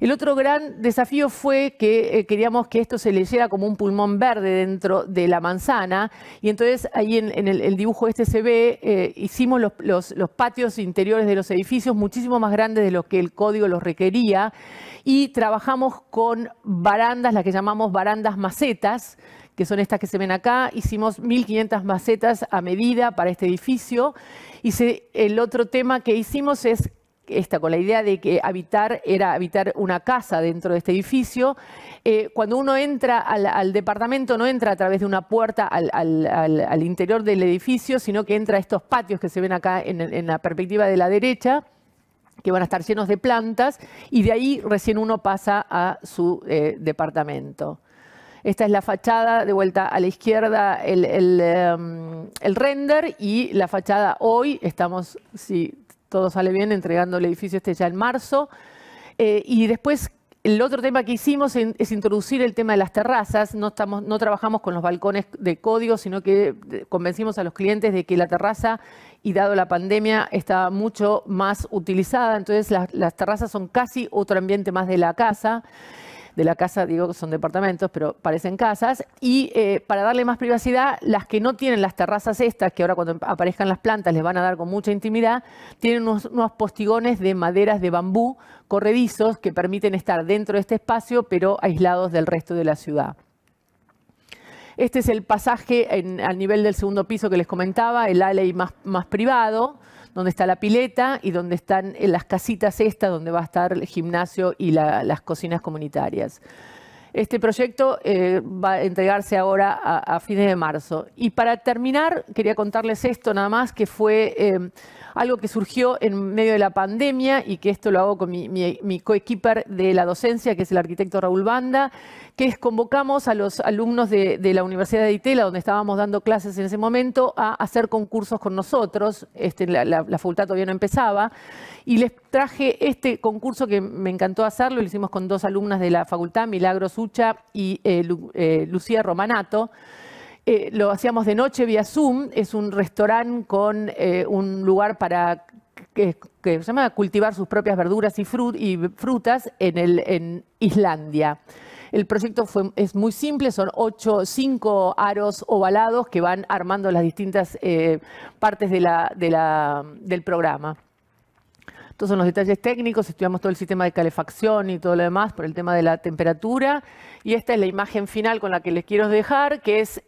El otro gran desafío fue que eh, queríamos que esto se leyera como un pulmón verde dentro de la manzana y entonces ahí en, el, dibujo este se ve, eh, hicimos los, patios interiores de los edificios muchísimo más grandes de lo que el código los requería y trabajamos con barandas, las que llamamos barandas macetas, que son estas que se ven acá. Hicimos 1.500 macetas a medida para este edificio. Y el otro tema que hicimos es esta, con la idea de que habitar era habitar una casa dentro de este edificio. Eh, cuando uno entra al, departamento, no entra a través de una puerta al, interior del edificio, sino que entra a estos patios que se ven acá en, la perspectiva de la derecha que van a estar llenos de plantas, y de ahí recién uno pasa a su eh, departamento. Esta es la fachada, de vuelta a la izquierda el, em, render y la fachada hoy, estamos, si todo sale bien, entregando el edificio este ya en marzo. Eh, y después el otro tema que hicimos es introducir el tema de las terrazas. No, estamos, no trabajamos con los balcones de código, sino que convencimos a los clientes de que la terraza, y dado la pandemia, está mucho más utilizada. Entonces las terrazas son casi otro ambiente más de la casa de la casa, digo que son departamentos, pero parecen casas. Y eh, para darle más privacidad, las que no tienen las terrazas estas, que ahora cuando aparezcan las plantas les van a dar con mucha intimidad, tienen unos, postigones de maderas de bambú corredizos que permiten estar dentro de este espacio, pero aislados del resto de la ciudad. Este es el pasaje al nivel del segundo piso que les comentaba, el alley más privado donde está la pileta y donde están las casitas estas, donde va a estar el gimnasio y las cocinas comunitarias. Este proyecto eh, va a entregarse ahora a, fines de marzo. Y para terminar, quería contarles esto nada más, que fue eh, algo que surgió en medio de la pandemia y que esto lo hago con mi, mi, coequiper de la docencia, que es el arquitecto Raúl Banda, que convocamos a los alumnos de, la Universidad de Itela, donde estábamos dando clases en ese momento, a hacer concursos con nosotros. Este, la, la, facultad todavía no empezaba. Y les traje este concurso que me encantó hacerlo, lo hicimos con dos alumnas de la facultad, Milagro Sucha y eh, eh, Lucía Romanato. Eh, lo hacíamos de noche vía Zoom, es un restaurante con eh, un lugar para que, se llama cultivar sus propias verduras y, frutas en, Islandia. El proyecto es muy simple, son ocho, cinco aros ovalados que van armando las distintas eh, partes del programa. Estos son los detalles técnicos, estudiamos todo el sistema de calefacción y todo lo demás por el tema de la temperatura. Y esta es la imagen final con la que les quiero dejar, que es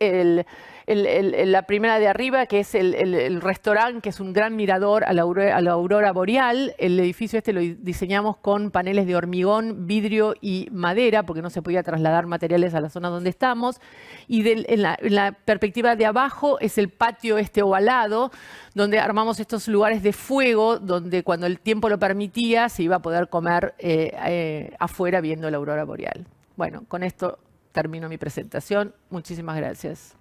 la primera de arriba, que es el, restaurante, que es un gran mirador a la, aurora, boreal. El edificio este lo diseñamos con paneles de hormigón, vidrio y madera, porque no se podía trasladar materiales a la zona donde estamos. Y en, la, perspectiva de abajo es el patio este ovalado, donde armamos estos lugares de fuego, donde cuando el tiempo lo permitía se iba a poder comer eh, eh, afuera viendo la aurora boreal. Bueno, con esto termino mi presentación. Muchísimas gracias.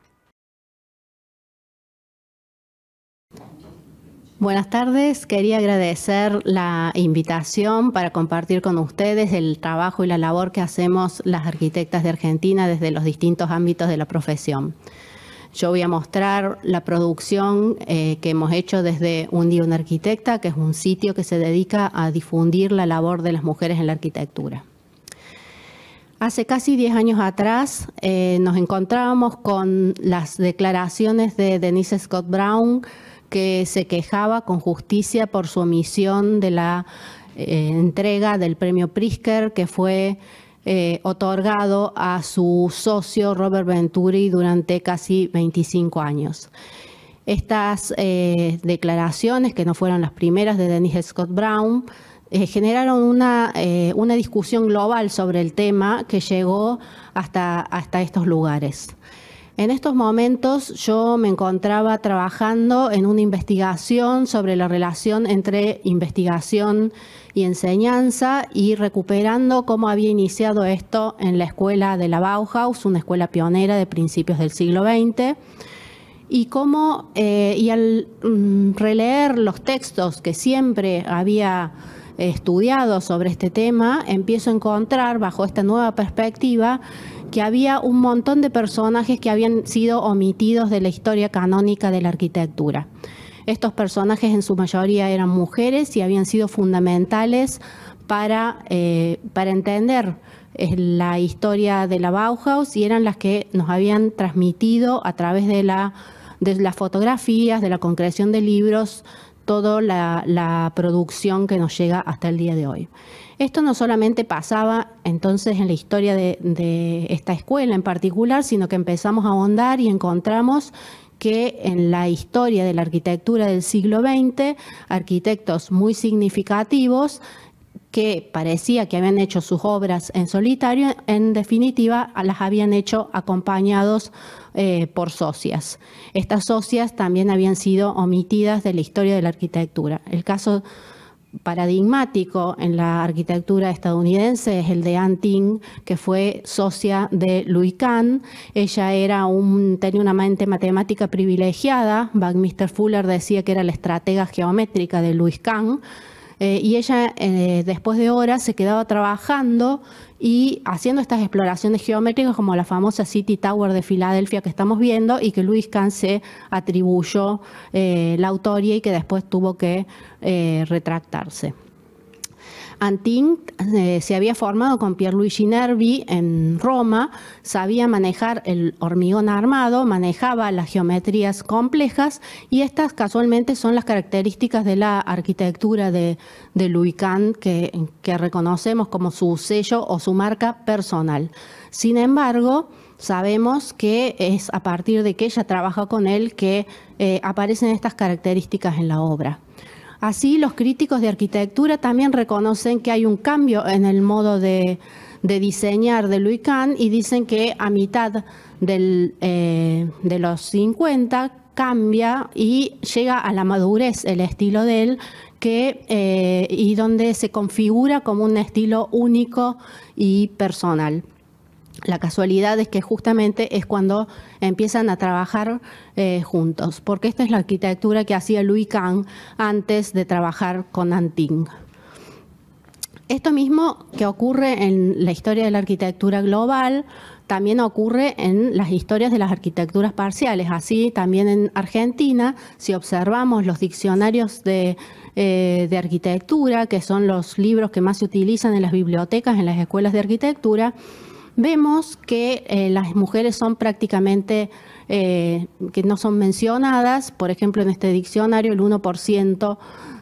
Buenas tardes, quería agradecer la invitación para compartir con ustedes el trabajo y la labor que hacemos las arquitectas de Argentina desde los distintos ámbitos de la profesión. Yo voy a mostrar la producción eh, que hemos hecho desde Un Día Una Arquitecta, que es un sitio que se dedica a difundir la labor de las mujeres en la arquitectura. Hace casi 10 años atrás eh, nos encontrábamos con las declaraciones de Denise Scott Brown, que se quejaba con justicia por su omisión de la eh, entrega del premio Prisker, que fue eh, otorgado a su socio Robert Venturi durante casi 25 años. Estas eh, declaraciones, que no fueron las primeras de Denise Scott Brown, eh, generaron una, una, discusión global sobre el tema que llegó hasta, hasta estos lugares. En estos momentos yo me encontraba trabajando en una investigación sobre la relación entre investigación y enseñanza y recuperando cómo había iniciado esto en la escuela de la Bauhaus, una escuela pionera de principios del siglo XX y cómo, eh, y al mm, releer los textos que siempre había estudiado sobre este tema, empiezo a encontrar bajo esta nueva perspectiva que había un montón de personajes que habían sido omitidos de la historia canónica de la arquitectura. Estos personajes en su mayoría eran mujeres y habían sido fundamentales para, eh, para entender eh, la historia de la Bauhaus y eran las que nos habían transmitido a través de, la, de las fotografías, de la concreción de libros, toda la, producción que nos llega hasta el día de hoy. Esto no solamente pasaba entonces en la historia de, esta escuela en particular, sino que empezamos a ahondar y encontramos que en la historia de la arquitectura del siglo XX, arquitectos muy significativos que parecía que habían hecho sus obras en solitario, en definitiva las habían hecho acompañados eh, por socias. Estas socias también habían sido omitidas de la historia de la arquitectura. El caso paradigmático en la arquitectura estadounidense es el de Anne Ting, que fue socia de Louis Kahn. Ella era tenía una mente matemática privilegiada. Buckminster Fuller decía que era la estratega geométrica de Louis Kahn. Eh, y ella, eh, después de horas, se quedaba trabajando y haciendo estas exploraciones geométricas como la famosa City Tower de Filadelfia que estamos viendo y que Luis Kahn se atribuyó eh, la autoría y que después tuvo que retractarse. Antin eh, se había formado con Pierluigi Nervi en Roma, sabía manejar el hormigón armado, manejaba las geometrías complejas y estas casualmente son las características de la arquitectura de, de Louis Kahn que, reconocemos como su sello o su marca personal. Sin embargo, sabemos que es a partir de que ella trabaja con él que eh, aparecen estas características en la obra. Así, los críticos de arquitectura también reconocen que hay un cambio en el modo de, diseñar de Louis Kahn y dicen que a mitad eh, de los 50 cambia y llega a la madurez el estilo de él que, eh, y donde se configura como un estilo único y personal. La casualidad es que justamente es cuando empiezan a trabajar eh, juntos, porque esta es la arquitectura que hacía Louis Kahn antes de trabajar con Anting. Esto mismo que ocurre en la historia de la arquitectura global, también ocurre en las historias de las arquitecturas parciales. Así también en Argentina, si observamos los diccionarios de, eh, de arquitectura, que son los libros que más se utilizan en las bibliotecas, en las escuelas de arquitectura, vemos que eh, las mujeres son prácticamente, eh, que no son mencionadas, por ejemplo, en este diccionario el 1%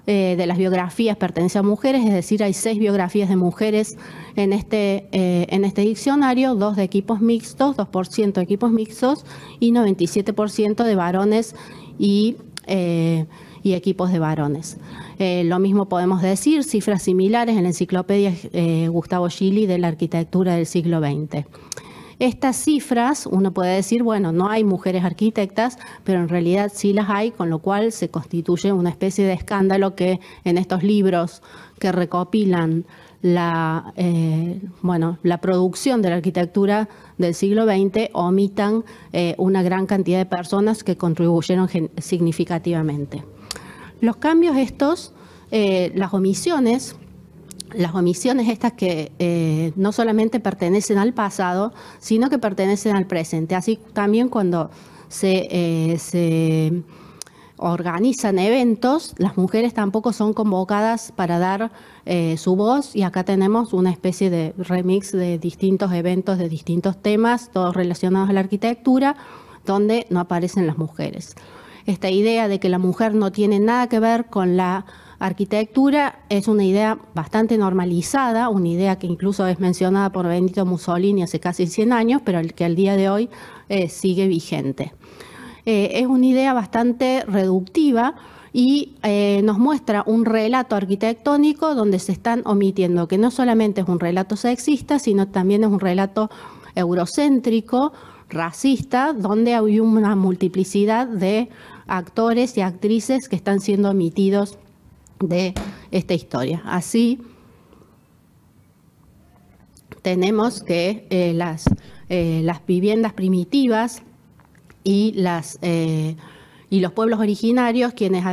eh, de las biografías pertenece a mujeres, es decir, hay seis biografías de mujeres en este, en este diccionario, dos de equipos mixtos, 2% de equipos mixtos y 97% de varones y, y, equipos de varones. Lo mismo podemos decir, cifras similares en la enciclopedia Gustavo Gili de la arquitectura del siglo XX. Estas cifras, uno puede decir, bueno, no hay mujeres arquitectas, pero en realidad sí las hay, con lo cual se constituye una especie de escándalo que en estos libros que recopilan la, eh, bueno, la producción de la arquitectura del siglo XX omitan eh, una gran cantidad de personas que contribuyeron significativamente. Los cambios estos, eh, las omisiones, las omisiones estas que eh, no solamente pertenecen al pasado, sino que pertenecen al presente. Así también cuando se, eh, organizan eventos, las mujeres tampoco son convocadas para dar su voz y acá tenemos una especie de remix de distintos eventos, de distintos temas, todos relacionados a la arquitectura, donde no aparecen las mujeres. Esta idea de que la mujer no tiene nada que ver con la Arquitectura es una idea bastante normalizada, una idea que incluso es mencionada por Benito Mussolini hace casi 100 años, pero que al día de hoy eh, sigue vigente. Eh, es una idea bastante reductiva y eh, nos muestra un relato arquitectónico donde se están omitiendo que no solamente es un relato sexista, sino también es un relato eurocéntrico, racista, donde hay una multiplicidad de actores y actrices que están siendo omitidos de esta historia. Así tenemos que eh, las, eh, las, viviendas primitivas y, las, eh, y los pueblos originarios quienes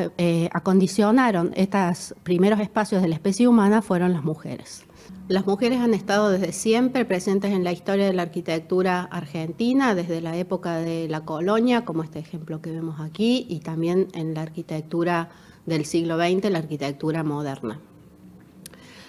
acondicionaron estos primeros espacios de la especie humana fueron las mujeres. Las mujeres han estado desde siempre presentes en la historia de la arquitectura argentina, desde la época de la colonia, como este ejemplo que vemos aquí, y también en la arquitectura del siglo XX, la arquitectura moderna.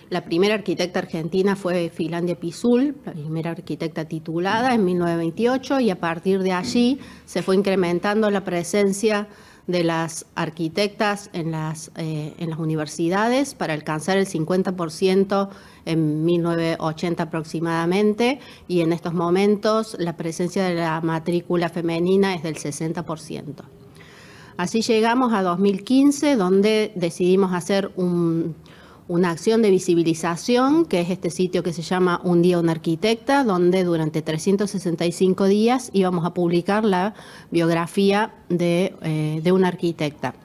La primera arquitecta argentina fue Filandia Pisul, la primera arquitecta titulada en 1928 y a partir de allí se fue incrementando la presencia de las arquitectas en las, eh, en las universidades para alcanzar el 50% en 1980 aproximadamente y en estos momentos la presencia de la matrícula femenina es del 60%. Así llegamos a 2015, donde decidimos hacer una acción de visibilización, que es este sitio que se llama Un día una arquitecta, donde durante 365 días íbamos a publicar la biografía de, eh, una arquitecta.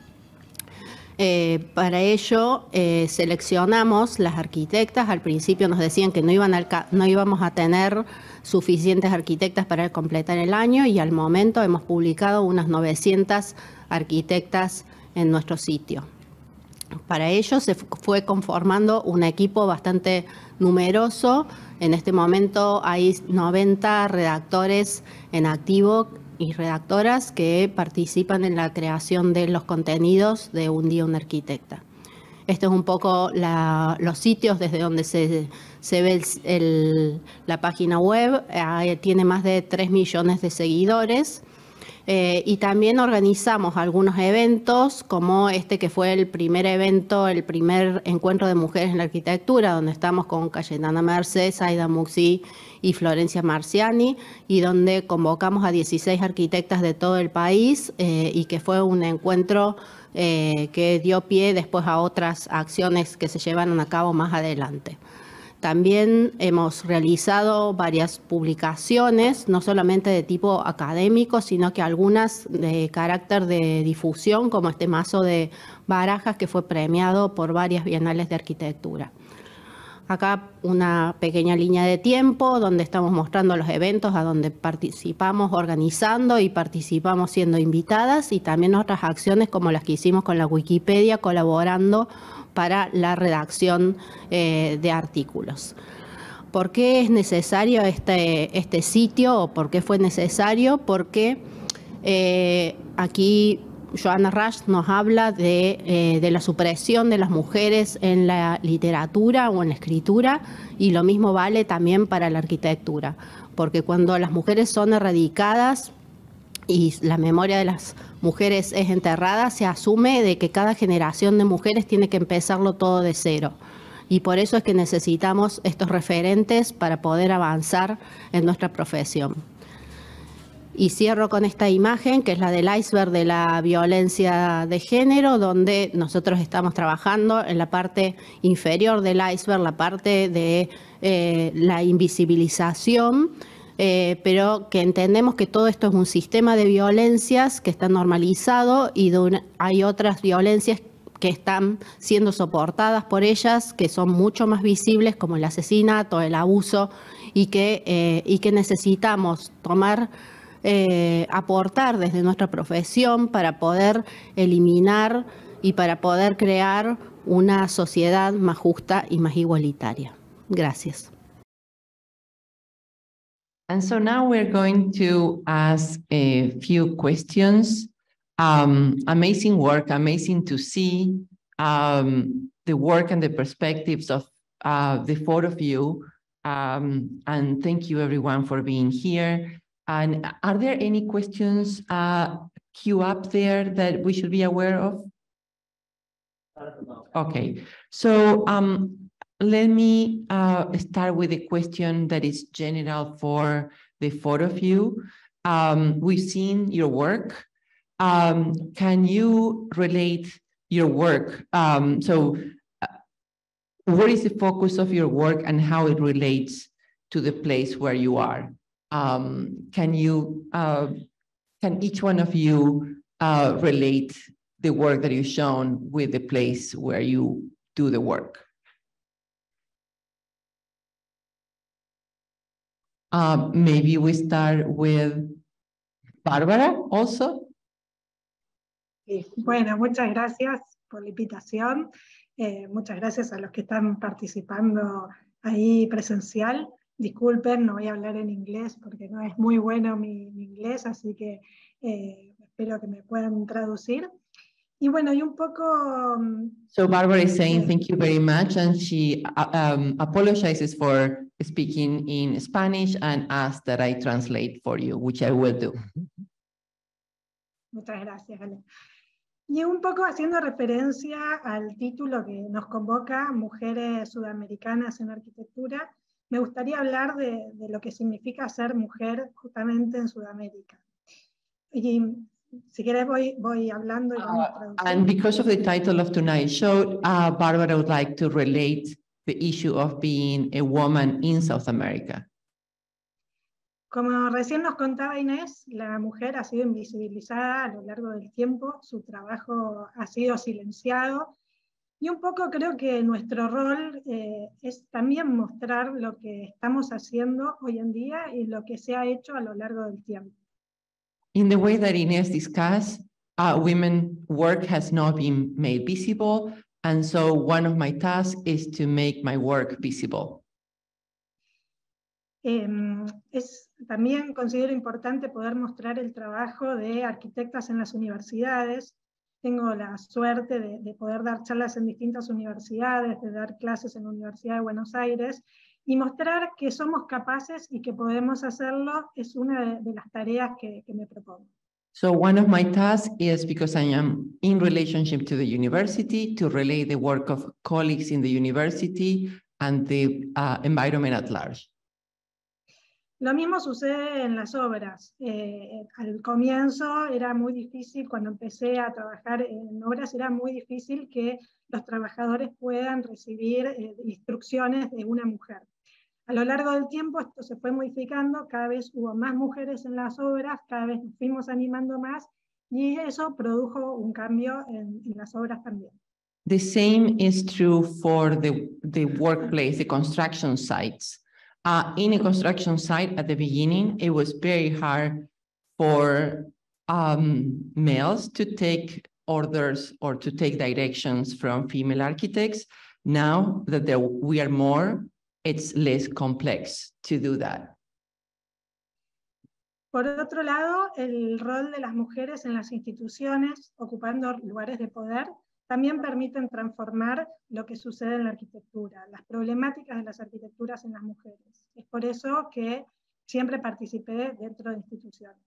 Eh, para ello eh, seleccionamos las arquitectas. Al principio nos decían que no, iban no íbamos a tener suficientes arquitectas para completar el año y al momento hemos publicado unas 900 arquitectas en nuestro sitio. Para ello se fue conformando un equipo bastante numeroso. En este momento hay 90 redactores en activo y redactoras que participan en la creación de los contenidos de Un día una arquitecta. Esto es un poco los sitios desde donde se, ve la página web. tiene más de 3 millones de seguidores eh, y también organizamos algunos eventos, como este que fue el primer evento, el primer encuentro de mujeres en la arquitectura, donde estamos con Cayetana Mercedes, Aida Muxi y Florencia Marciani, y donde convocamos a 16 arquitectas de todo el país, eh, y que fue un encuentro eh, que dio pie después a otras acciones que se llevaron a cabo más adelante. También hemos realizado varias publicaciones, no solamente de tipo académico, sino que algunas de carácter de difusión, como este mazo de barajas que fue premiado por varias bienales de arquitectura. Acá una pequeña línea de tiempo donde estamos mostrando los eventos a donde participamos organizando y participamos siendo invitadas y también otras acciones como las que hicimos con la Wikipedia colaborando para la redacción eh, de artículos. ¿Por qué es necesario este, este sitio o por qué fue necesario? Porque eh, aquí Joanna Rush nos habla de, eh, de, la supresión de las mujeres en la literatura o en la escritura y lo mismo vale también para la arquitectura, porque cuando las mujeres son erradicadas y la memoria de las mujeres es enterrada, se asume de que cada generación de mujeres tiene que empezarlo todo de cero. Y por eso es que necesitamos estos referentes para poder avanzar en nuestra profesión. Y cierro con esta imagen, que es la del iceberg de la violencia de género, donde nosotros estamos trabajando en la parte inferior del iceberg, la parte de eh, la invisibilización, eh, pero que entendemos que todo esto es un sistema de violencias que está normalizado y hay otras violencias que están siendo soportadas por ellas, que son mucho más visibles, como el asesinato, el abuso, y que, eh, y que necesitamos tomar eh, aportar desde nuestra profesión para poder eliminar y para poder crear una sociedad más justa y más igualitaria. Gracias. And so now we're going to ask a few questions. Um, amazing work, amazing to see um, the work and the perspectives of uh, the four of you. Um, and thank you everyone for being here. And are there any questions uh, queue up there that we should be aware of? Okay, so um, let me uh, start with a question that is general for the four of you. Um, we've seen your work. Um, can you relate your work? Um, so uh, what is the focus of your work and how it relates to the place where you are? Um, can you, uh, can each one of you uh, relate the work that you've shown with the place where you do the work? Uh, maybe we start with Bárbara also. Sí. Bueno, muchas gracias por la invitación. Eh, muchas gracias a los que están participando ahí presencial. Disculpen, no voy a hablar en inglés porque no es muy bueno mi, mi inglés, así que eh, espero que me puedan traducir. Y bueno, y un poco... So Barbara is saying thank you very much and she uh, um, apologizes for speaking in Spanish and asks that I translate for you, which I will do. Muchas gracias, Ale. Y un poco haciendo referencia al título que nos convoca, Mujeres Sudamericanas en Arquitectura, me gustaría hablar de, de, lo que significa ser mujer justamente en Sudamérica. Y si quieres voy, voy hablando y vamos uh, And because of the title of tonight's show, uh, Barbara would like to relate the issue of being a woman in South America. Como recién nos contaba Inés, la mujer ha sido invisibilizada a lo largo del tiempo, su trabajo ha sido silenciado y un poco creo que nuestro rol eh, es también mostrar lo que estamos haciendo hoy en día y lo que se ha hecho a lo largo del tiempo. In the way that Inés discussed, uh, women work has not been made visible, and so one of my tasks is to make my work visible. Eh, es, también considero importante poder mostrar el trabajo de arquitectas en las universidades, tengo la suerte de, de, poder dar charlas en distintas universidades, de dar clases en la Universidad de Buenos Aires y mostrar que somos capaces y que podemos hacerlo es una de, las tareas que me propongo. So one of my tasks is because I am in relationship to the university to relay the work of colleagues in the university and the uh, environment at large. Lo mismo sucede en las obras. Eh, al comienzo era muy difícil, cuando empecé a trabajar en obras, era muy difícil que los trabajadores puedan recibir eh, instrucciones de una mujer. A lo largo del tiempo esto se fue modificando, cada vez hubo más mujeres en las obras, cada vez nos fuimos animando más y eso produjo un cambio en, en las obras también. The same is true for the, the workplace, the construction sites. Uh, in a construction site at the beginning, it was very hard for um, males to take orders or to take directions from female architects. Now that there, we are more, it's less complex to do that. Por otro lado, el rol de las mujeres en las instituciones, ocupando lugares de poder, también permiten transformar lo que sucede en la arquitectura, las problemáticas de las arquitecturas en las mujeres. Es por eso que siempre participé dentro de instituciones.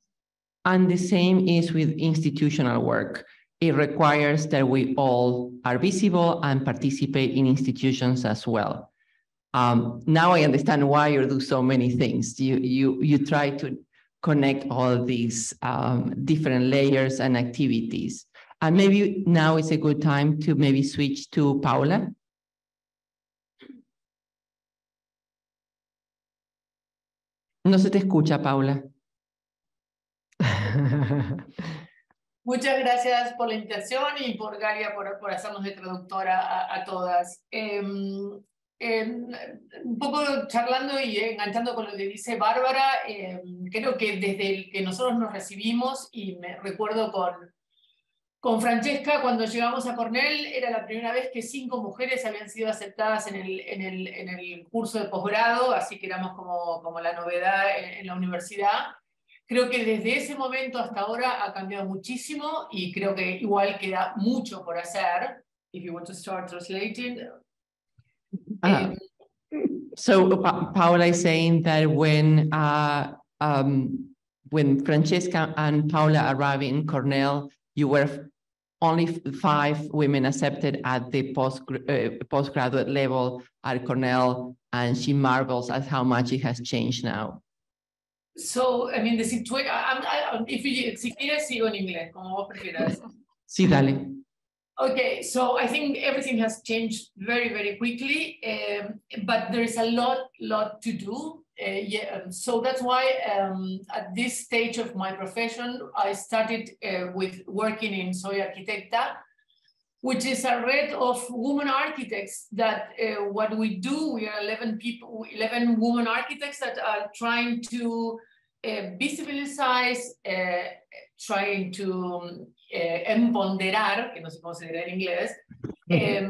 And the same is with institutional work. It requires that we all are visible and participate in institutions as well. Um, now I understand why you do so many things. You, you, you try to connect all these um, different layers and activities. And maybe now is a good time to maybe switch to Paula. No se te escucha, Paula. Muchas gracias por la invitación y por Galia por, por hacernos de traductora a, a todas. Eh, eh, un poco charlando y enganchando con lo que dice Bárbara, eh, creo que desde el que nosotros nos recibimos, y me recuerdo con, con Francesca, cuando llegamos a Cornell, era la primera vez que cinco mujeres habían sido aceptadas en el, en el, en el curso de posgrado, así que éramos como, como la novedad en, en la universidad. Creo que desde ese momento hasta ahora ha cambiado muchísimo y creo que igual queda mucho por hacer. If you want to start translating. Uh, so pa Paula is saying that when uh, um, when Francesca and Paula arrived in Cornell, you were only five women accepted at the post uh, postgraduate level at Cornell, and she marvels at how much it has changed now. So, I mean, the situation, if you, si quieres, sigo en inglés, como vos prefieras. Sí, dale. Okay, so I think everything has changed very, very quickly, um, but there is a lot, lot to do. Uh, yeah, um, so that's why um, at this stage of my profession, I started uh, with working in Soy Arquitecta, which is a red of women architects that uh, what we do, we are 11 people, 11 women architects that are trying to uh, visibilize, uh, trying to eh, empoderar, que no sé cómo se dirá en inglés, eh,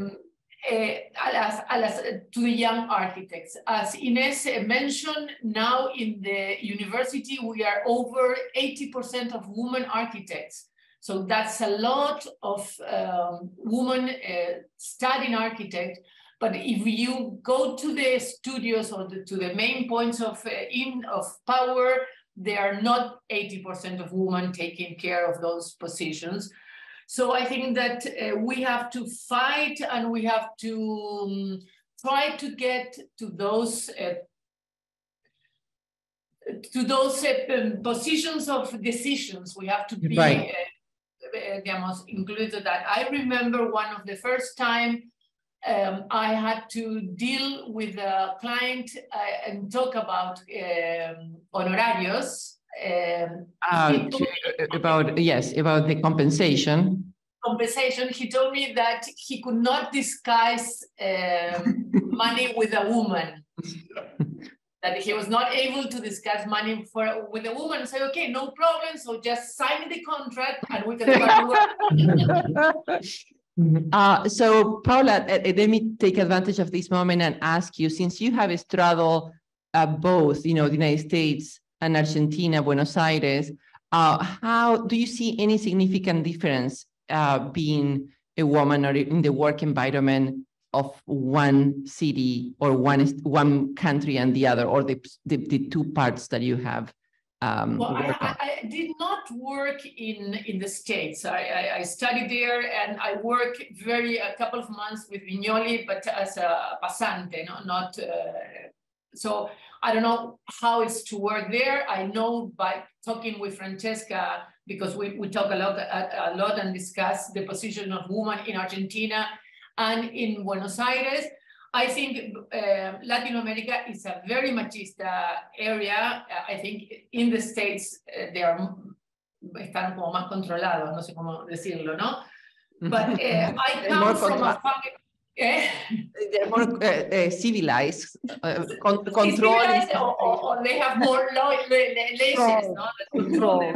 eh, a las, a las, to the young architects. As Ines mentioned, now in the university, we are over 80% of women architects. So that's a lot of um, women uh, studying architect. But if you go to the studios or the, to the main points of, uh, in, of power, there are not 80% of women taking care of those positions. So I think that uh, we have to fight and we have to um, try to get to those uh, to those uh, positions of decisions. We have to be right. Uh, digamos, included that. I remember one of the first time um, I had to deal with a client uh, and talk about um, honorarios. Um, uh, about yes, about the compensation. Compensation. He told me that he could not disguise um, money with a woman. that he was not able to discuss money for with a woman. Say, okay, no problem. So just sign the contract and we can start Uh, so Paula, uh, let me take advantage of this moment and ask you, since you have straddled uh, both, you know, the United States and Argentina, Buenos Aires, uh, how do you see any significant difference uh, being a woman or in the work environment of one city or one one country and the other, or the, the, the two parts that you have um, well, I, I, did not work in in the states. I, I, I, studied there, and I worked very a couple of months with Vignoli, but as a passante, no, not. Uh, so I don't know how it's to work there. I know by talking with Francesca because we, we talk a lot a, a lot and discuss the position of women in Argentina and in Buenos Aires. I think uh, Latin America is a very machista area. I think in the States uh, they are están como más controlados, no sé cómo decirlo, ¿no? But uh, I come from a family. Eh? They're more uh, uh, civilized, uh, con control. Civilized or, or, or, they have more laws, no? Control.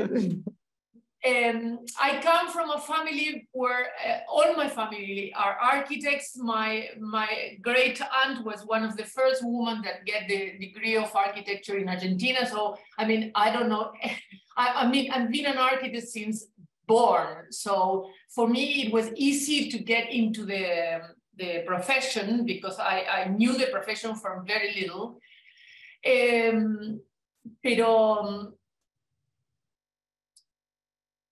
Um, I come from a family where uh, all my family are architects. My my great aunt was one of the first women that get the degree of architecture in Argentina. So I mean, I don't know. I, I mean, I've been an architect since born. So for me, it was easy to get into the the profession because I, I knew the profession from very little. Um, pero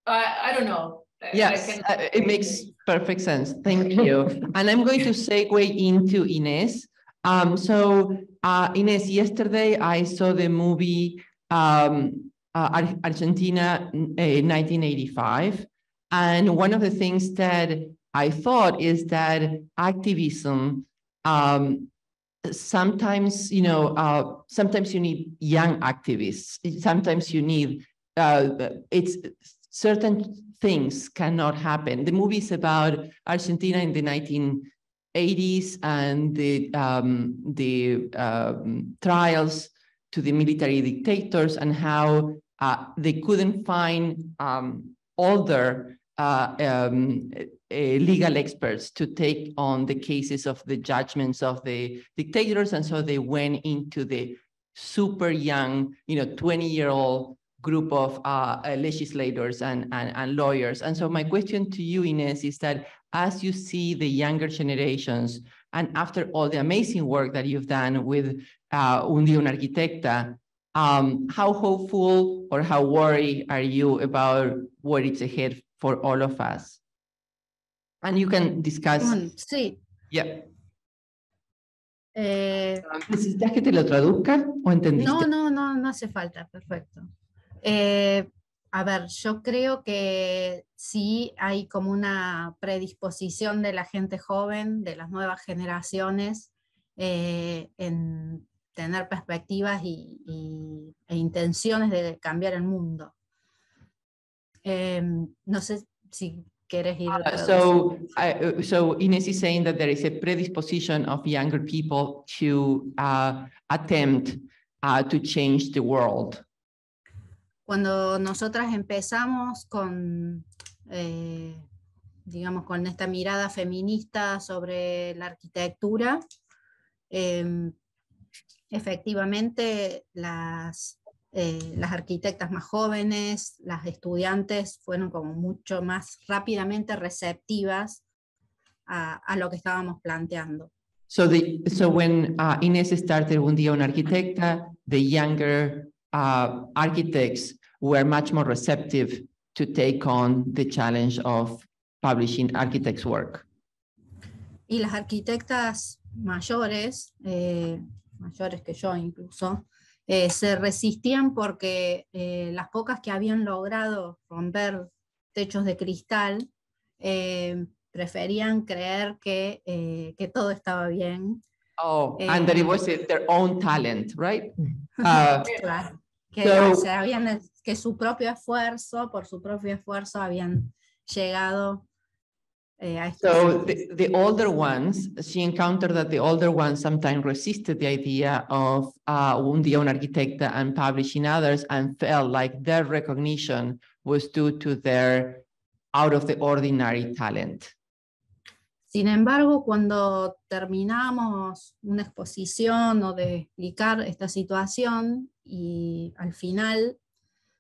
I, I don't know. Yes, uh, it makes perfect sense. Thank you. and I'm going to segue into Ines. Um, so uh, Ines, yesterday I saw the movie um, uh, Argentina 1985. And one of the things that I thought is that activism um, sometimes, you know, uh, sometimes you need young activists. Sometimes you need, uh, it's certain things cannot happen. The movie is about Argentina in the 1980s and the, um, the um, trials to the military dictators and how uh, they couldn't find um, older uh, um, uh, legal experts to take on the cases of the judgments of the dictators. And so they went into the super young, you know, 20 year old group of uh, uh, legislators and, and, and lawyers. And so my question to you, Ines, is that as you see the younger generations, and after all the amazing work that you've done with uh, Un Arquitecta, um, how hopeful or how worried are you about what is ahead for all of us? And you can discuss. Sí. Yeah. Eh, ¿Necesitas que te lo traduzca o entendiste? No, no, no, no hace falta, perfecto. Eh, a ver, yo creo que sí hay como una predisposición de la gente joven, de las nuevas generaciones, eh, en tener perspectivas y, y, e intenciones de cambiar el mundo. Eh, no sé si quieres ir. Uh, so, uh, so Ines is saying that there is a predisposition of younger people to uh, attempt uh, to change the world. Cuando nosotras empezamos con, eh, digamos, con esta mirada feminista sobre la arquitectura, eh, efectivamente las, eh, las arquitectas más jóvenes, las estudiantes fueron como mucho más rápidamente receptivas a, lo que estábamos planteando. So, the, so when uh, Inés started Un Día Una Arquitecta, the younger uh, architects were much more receptive to take on the challenge of publishing architects' work. Y las arquitectas mayores, eh, mayores que yo incluso, eh, se resistían porque eh, las pocas que habían logrado romper techos de cristal eh, preferían creer que, eh, que todo estaba bien. Oh, and that it Eh, was their own talent, right? Uh, que, So- habían, que su propio esfuerzo, por su propio esfuerzo, habían llegado eh, So the, the older ones, she encountered that the older ones sometimes resisted the idea of uh, Un Día Una Arquitecta and publishing others and felt like their recognition was due to their out of the ordinary talent. Sin embargo, cuando terminamos una exposición o de explicar esta situación y al final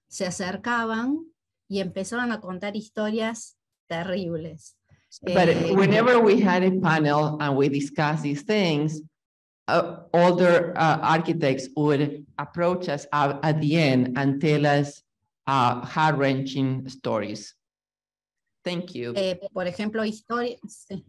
se acercaban y empezaron a contar historias terribles. But Eh, whenever we had a panel and we discussed these things, uh, older uh, architects would approach us at, at the end and tell us uh, heart-wrenching stories. Thank you. eh, por ejemplo, historias, sí,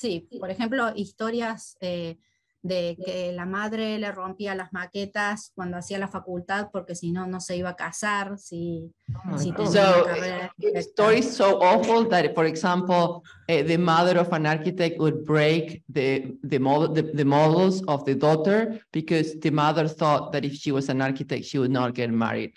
sí, por ejemplo, historias eh, de que la madre le rompía las maquetas cuando hacía la facultad porque si no, no se iba a casar, si, si tenía So uh, arquitecta. stories so awful that, for example, uh, the mother of an architect would break the the model the, the models of the daughter because the mother thought that if she was an architect, she would not get married.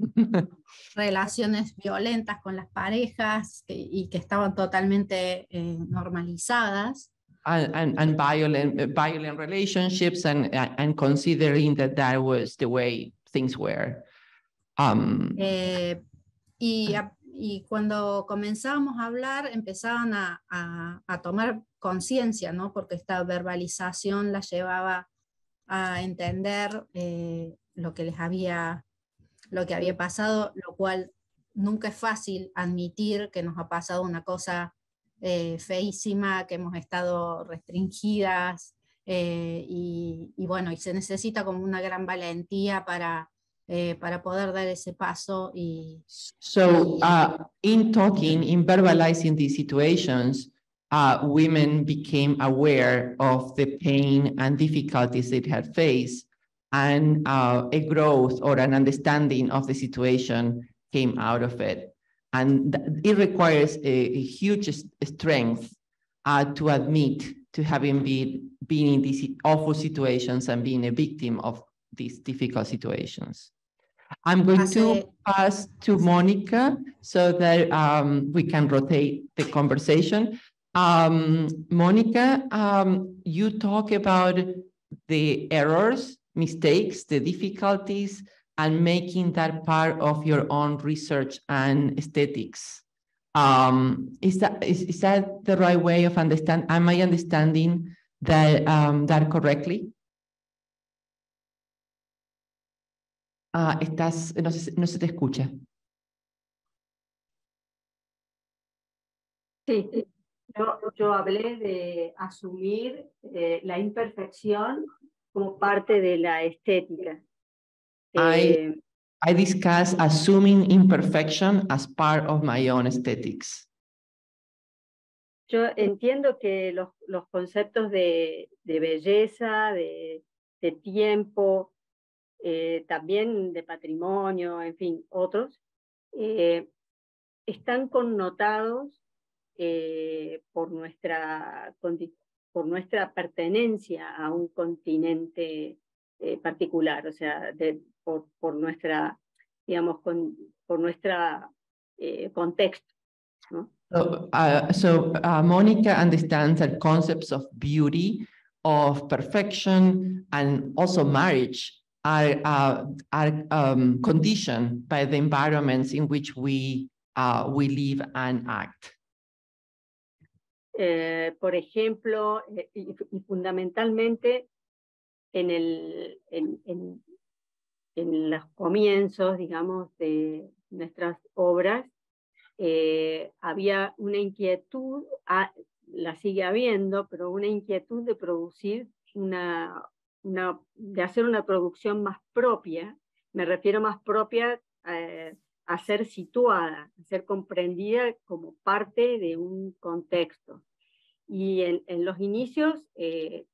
relaciones violentas con las parejas que- y que estaban totalmente eh, normalizadas. and, and, and violent, uh, violent relationships and, and considering that that was the way things were. Um, eh, y, y cuando comenzamos a hablar empezaban a, a- a tomar conciencia, ¿no? porque esta verbalización la llevaba a entender eh, lo que les había, lo que había pasado, lo cual nunca es fácil admitir que nos ha pasado una cosa eh, feísima, que hemos estado restringidas, eh, y, y bueno, y se necesita como una gran valentía para, eh, para poder dar ese paso y So uh, in talking, in verbalizing these situations, uh, women became aware of the pain and difficulties they had faced and uh, a growth or an understanding of the situation came out of it. And it requires a, a huge strength uh, to admit to having been, been in these awful situations and being a victim of these difficult situations. I'm going to Hace- pass to Monica so that um, we can rotate the conversation. Um, Monica, um, you talk about the errors, mistakes, the difficulties, and making that part of your own research and aesthetics. Um, is that is, is that the right way of understand? Am I understanding that um, that correctly? Ah, estás, no se, no se te escucha. Sí, yo, yo hablé de asumir eh, la imperfección como parte de la estética. I- Eh, I discuss assuming imperfection as part of my own aesthetics. yo entiendo que los, los conceptos de, de belleza, de, de tiempo, eh, también de patrimonio, en fin, otros, eh, están connotados eh, por, nuestra, condi- por nuestra pertenencia a un continente eh, particular, o sea, de- por, por nuestra, digamos, con, por nuestra eh, contexto. ¿no? So, uh, so uh, Monica understands that concepts of beauty, of perfection, and also marriage are, uh, are um, conditioned by the environments in which we, uh, we live and act. Eh, por ejemplo, eh, y, fundamentalmente en, el, en, en, los comienzos, digamos, de nuestras obras, eh, había una inquietud, ah, la sigue habiendo, pero una inquietud de producir una, una, de hacer una producción más propia, me refiero más propia a ser situada, a ser comprendida como parte de un contexto. Y en, los inicios eh,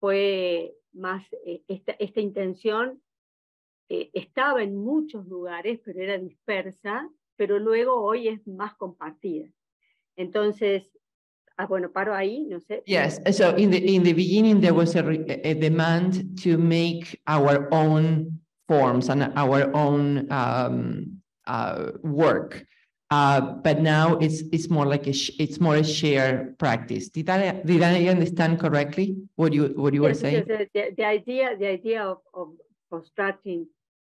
fue más eh, esta, intención eh, estaba en muchos lugares, pero era dispersa, pero luego hoy es más compartida. Entonces, ah, bueno, paro ahí, no sé. Yes, so in the, in the beginning, there was a demand to make our own forms and our own um, uh, work. Uh, but now it's, it's more like a, sh- it's more a shared practice. Did I, did I understand correctly what you, what you were saying? The, the, idea, the idea of, of constructing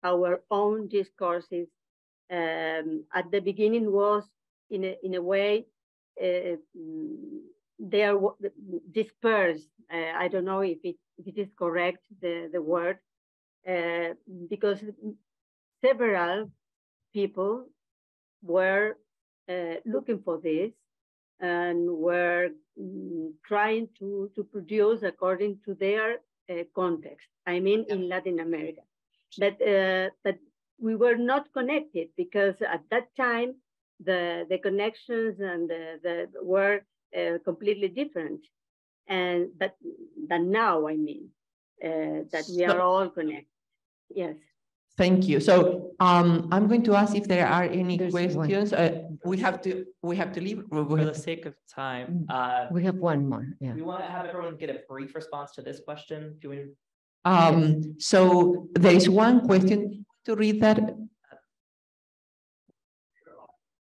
our own discourses um, at the beginning was in a, in a way uh, they are dispersed. Uh, I don't know if it, if it is correct, the, the word, uh, because several people were uh, looking for this and were mm, trying to, to produce according to their uh, context. I mean, in Latin America. But, uh, but we were not connected because at that time, the, the connections and the, the were uh, completely different. And but than now, I mean, uh, that we are all connected. Yes. Thank you. So um, I'm going to ask if there are any There's questions. Uh, we have to, we have to leave. We- we For the sake of Mm. time, uh, We have one more, yeah. we want to have everyone get a brief response to this question. Do we? Um, so there is one question to read that.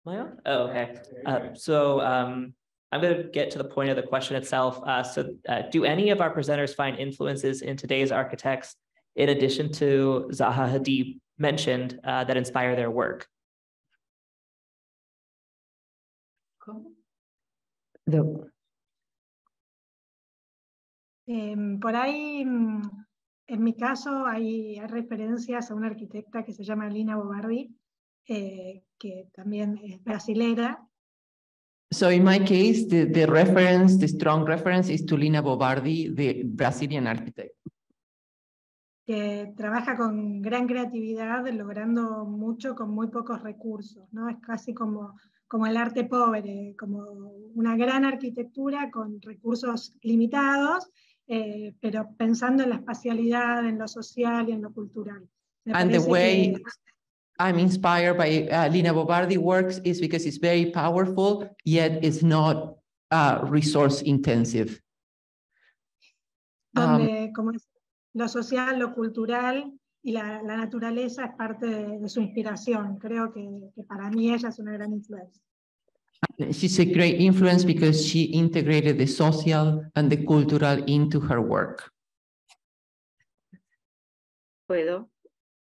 Maya? Oh, okay. Uh, so, um, I'm going to get to the point of the question itself. Uh, so, uh, do any of our presenters find influences in today's architects in addition to Zaha Hadid mentioned, uh, that inspire their work? The, Em, por ahí, mm, en mi caso, hay referencias a una arquitecta que se llama Lina Bobardi, eh, que también es brasilera. So in my case, the, the reference, the strong reference is to Lina Bobardi, the Brazilian architect. Que trabaja con gran creatividad, logrando mucho con muy pocos recursos, ¿no? Es casi como, como el arte pobre, como una gran arquitectura con recursos limitados, eh, pero pensando en la espacialidad, en lo social y en lo cultural. Me And the way que- I'm inspired by uh, Lina Bobardi works is because it's very powerful, yet it's not uh, resource intensive. Um, donde como es, lo social, lo cultural y la, la naturaleza es parte de, de su inspiración. Creo que, que para mí ella es una gran influencia. She's a great influence because she integrated the social and the cultural into her work. ¿Puedo?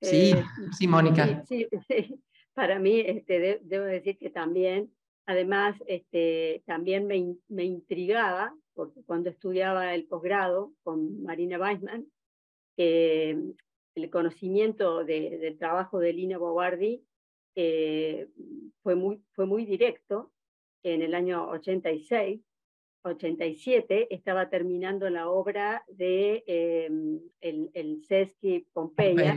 Sí, Eh, sí, Mónica. Sí, sí. Para mí, este, de- debo decir que también, además, este, también me, me intrigaba, porque cuando estudiaba el posgrado con Marina Weissman, eh, el conocimiento de- del trabajo de Lina Bobardi eh, fue, muy, fue muy directo. En el año 86, 87, estaba terminando la obra de eh, el, el Sesqui Pompeya.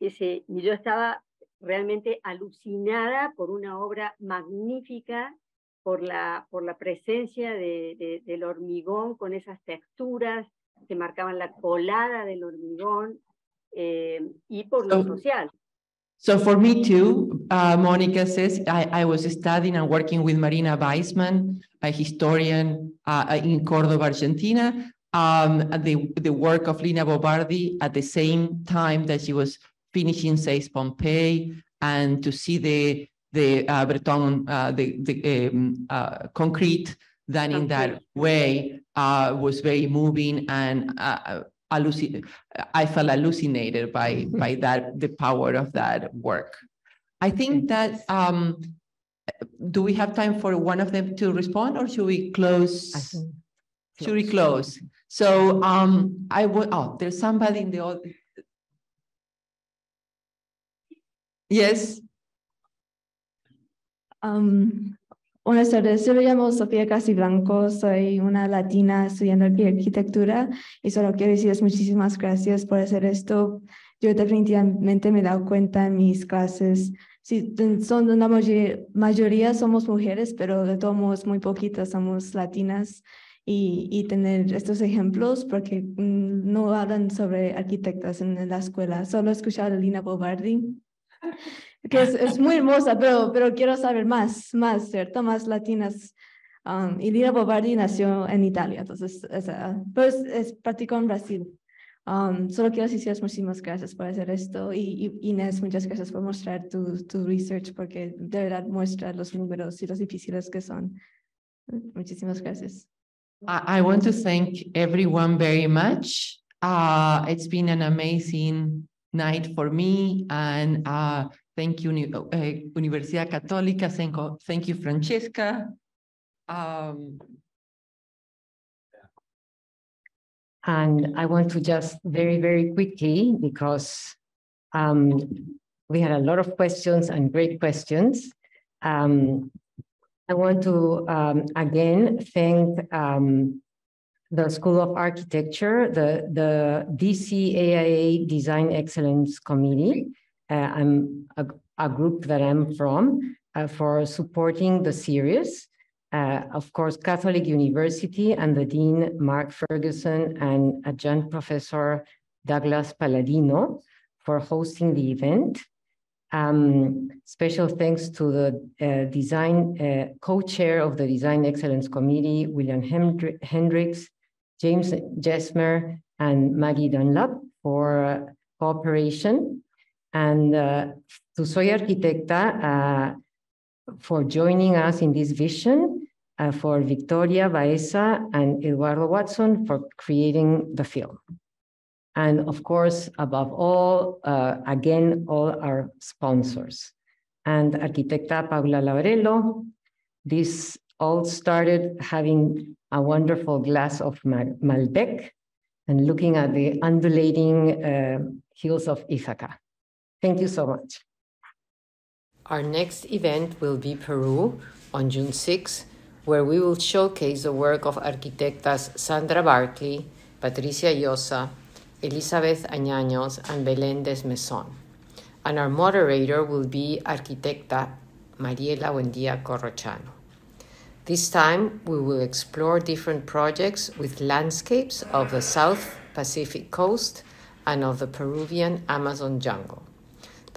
Y, yo estaba realmente alucinada por una obra magnífica, por la, por la presencia de, de- del hormigón con esas texturas marcaban la colada del hormigón eh, y por lo So- social. So for me too, uh, Monica says, I, I was studying and working with Marina Weissman, a historian uh, in Cordoba, Argentina, um, and the, the work of Lina Bobardi at the same time that she was finishing Seis Pompeii, and to see the, the uh, Breton, uh, the, the um, uh, concrete done in that way uh, was very moving and uh, I felt hallucinated by, by that, the power of that work. I think that, um, do we have time for one of them to respond or should we close? Should we close? So, um, I would, oh, there's somebody in the audience. Yes, Um, buenas tardes, yo me llamo Sofía Casi Blanco, soy una latina estudiando arqui- arquitectura y solo quiero decirles muchísimas gracias por hacer esto. Yo definitivamente me he dado cuenta en mis clases, sí, son mayoría, mayoría somos mujeres, pero de todos modos muy poquitas somos latinas. Y, y tener estos ejemplos porque mm, no hablan sobre arquitectas en, la escuela, solo he escuchado a Lina Bobardi que es, es muy hermosa, pero, pero quiero saber más, más, ¿cierto? Más latinas. Um, y Lina Bobardi nació en Italia, entonces, es, ah, pues es, practicó en Brasil. Um, solo quiero decirles muchísimas gracias por hacer esto y, y Inés, muchas gracias por mostrar tu, tu research porque de verdad muestra los números y los difíciles que son. Muchísimas gracias. I, I want to thank everyone very much. Uh, it's been an amazing night for me and uh, thank you, uh, Universidad Católica. Thank, thank you, Francesca. Um, And I want to just very, very quickly, because um, we had a lot of questions and great questions. Um, I want to um, again thank um, the School of Architecture, the, the DCAIA Design Excellence Committee. Uh, I'm a, a group that I'm from uh, for supporting the series. Uh, of course, Catholic University and the Dean Mark Ferguson and adjunct professor Douglas Palladino for hosting the event. Um, special thanks to the uh, design uh, co-chair of the Design Excellence Committee, William Hendri- Hendricks, James Jesmer, and Maggie Dunlap for uh, cooperation. And uh, to Soy Arquitecta uh, for joining us in this vision, uh, for Victoria Baeza and Eduardo Watson for creating the film. And of course, above all, uh, again, all our sponsors. And Arquitecta Paula Laurelo, this all started having a wonderful glass of Malbec and looking at the undulating uh, hills of Ithaca. Thank you so much. Our next event will be Peru on June 6, where we will showcase the work of arquitectas Sandra Barkley, Patricia Llosa, Elizabeth Añaños, and Belén Desmeson. And our moderator will be Arquitecta Mariela Buendia Corrochano. This time, we will explore different projects with landscapes of the South Pacific coast and of the Peruvian Amazon jungle.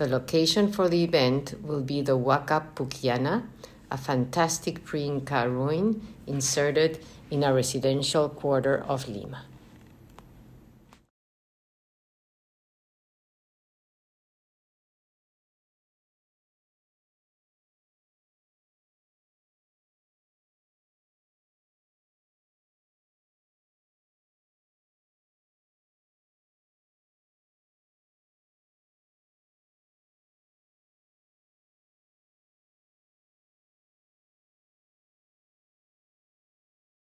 The location for the event will be the Huaca Puquiana, a fantastic pre Inca ruin inserted in a residential quarter of Lima.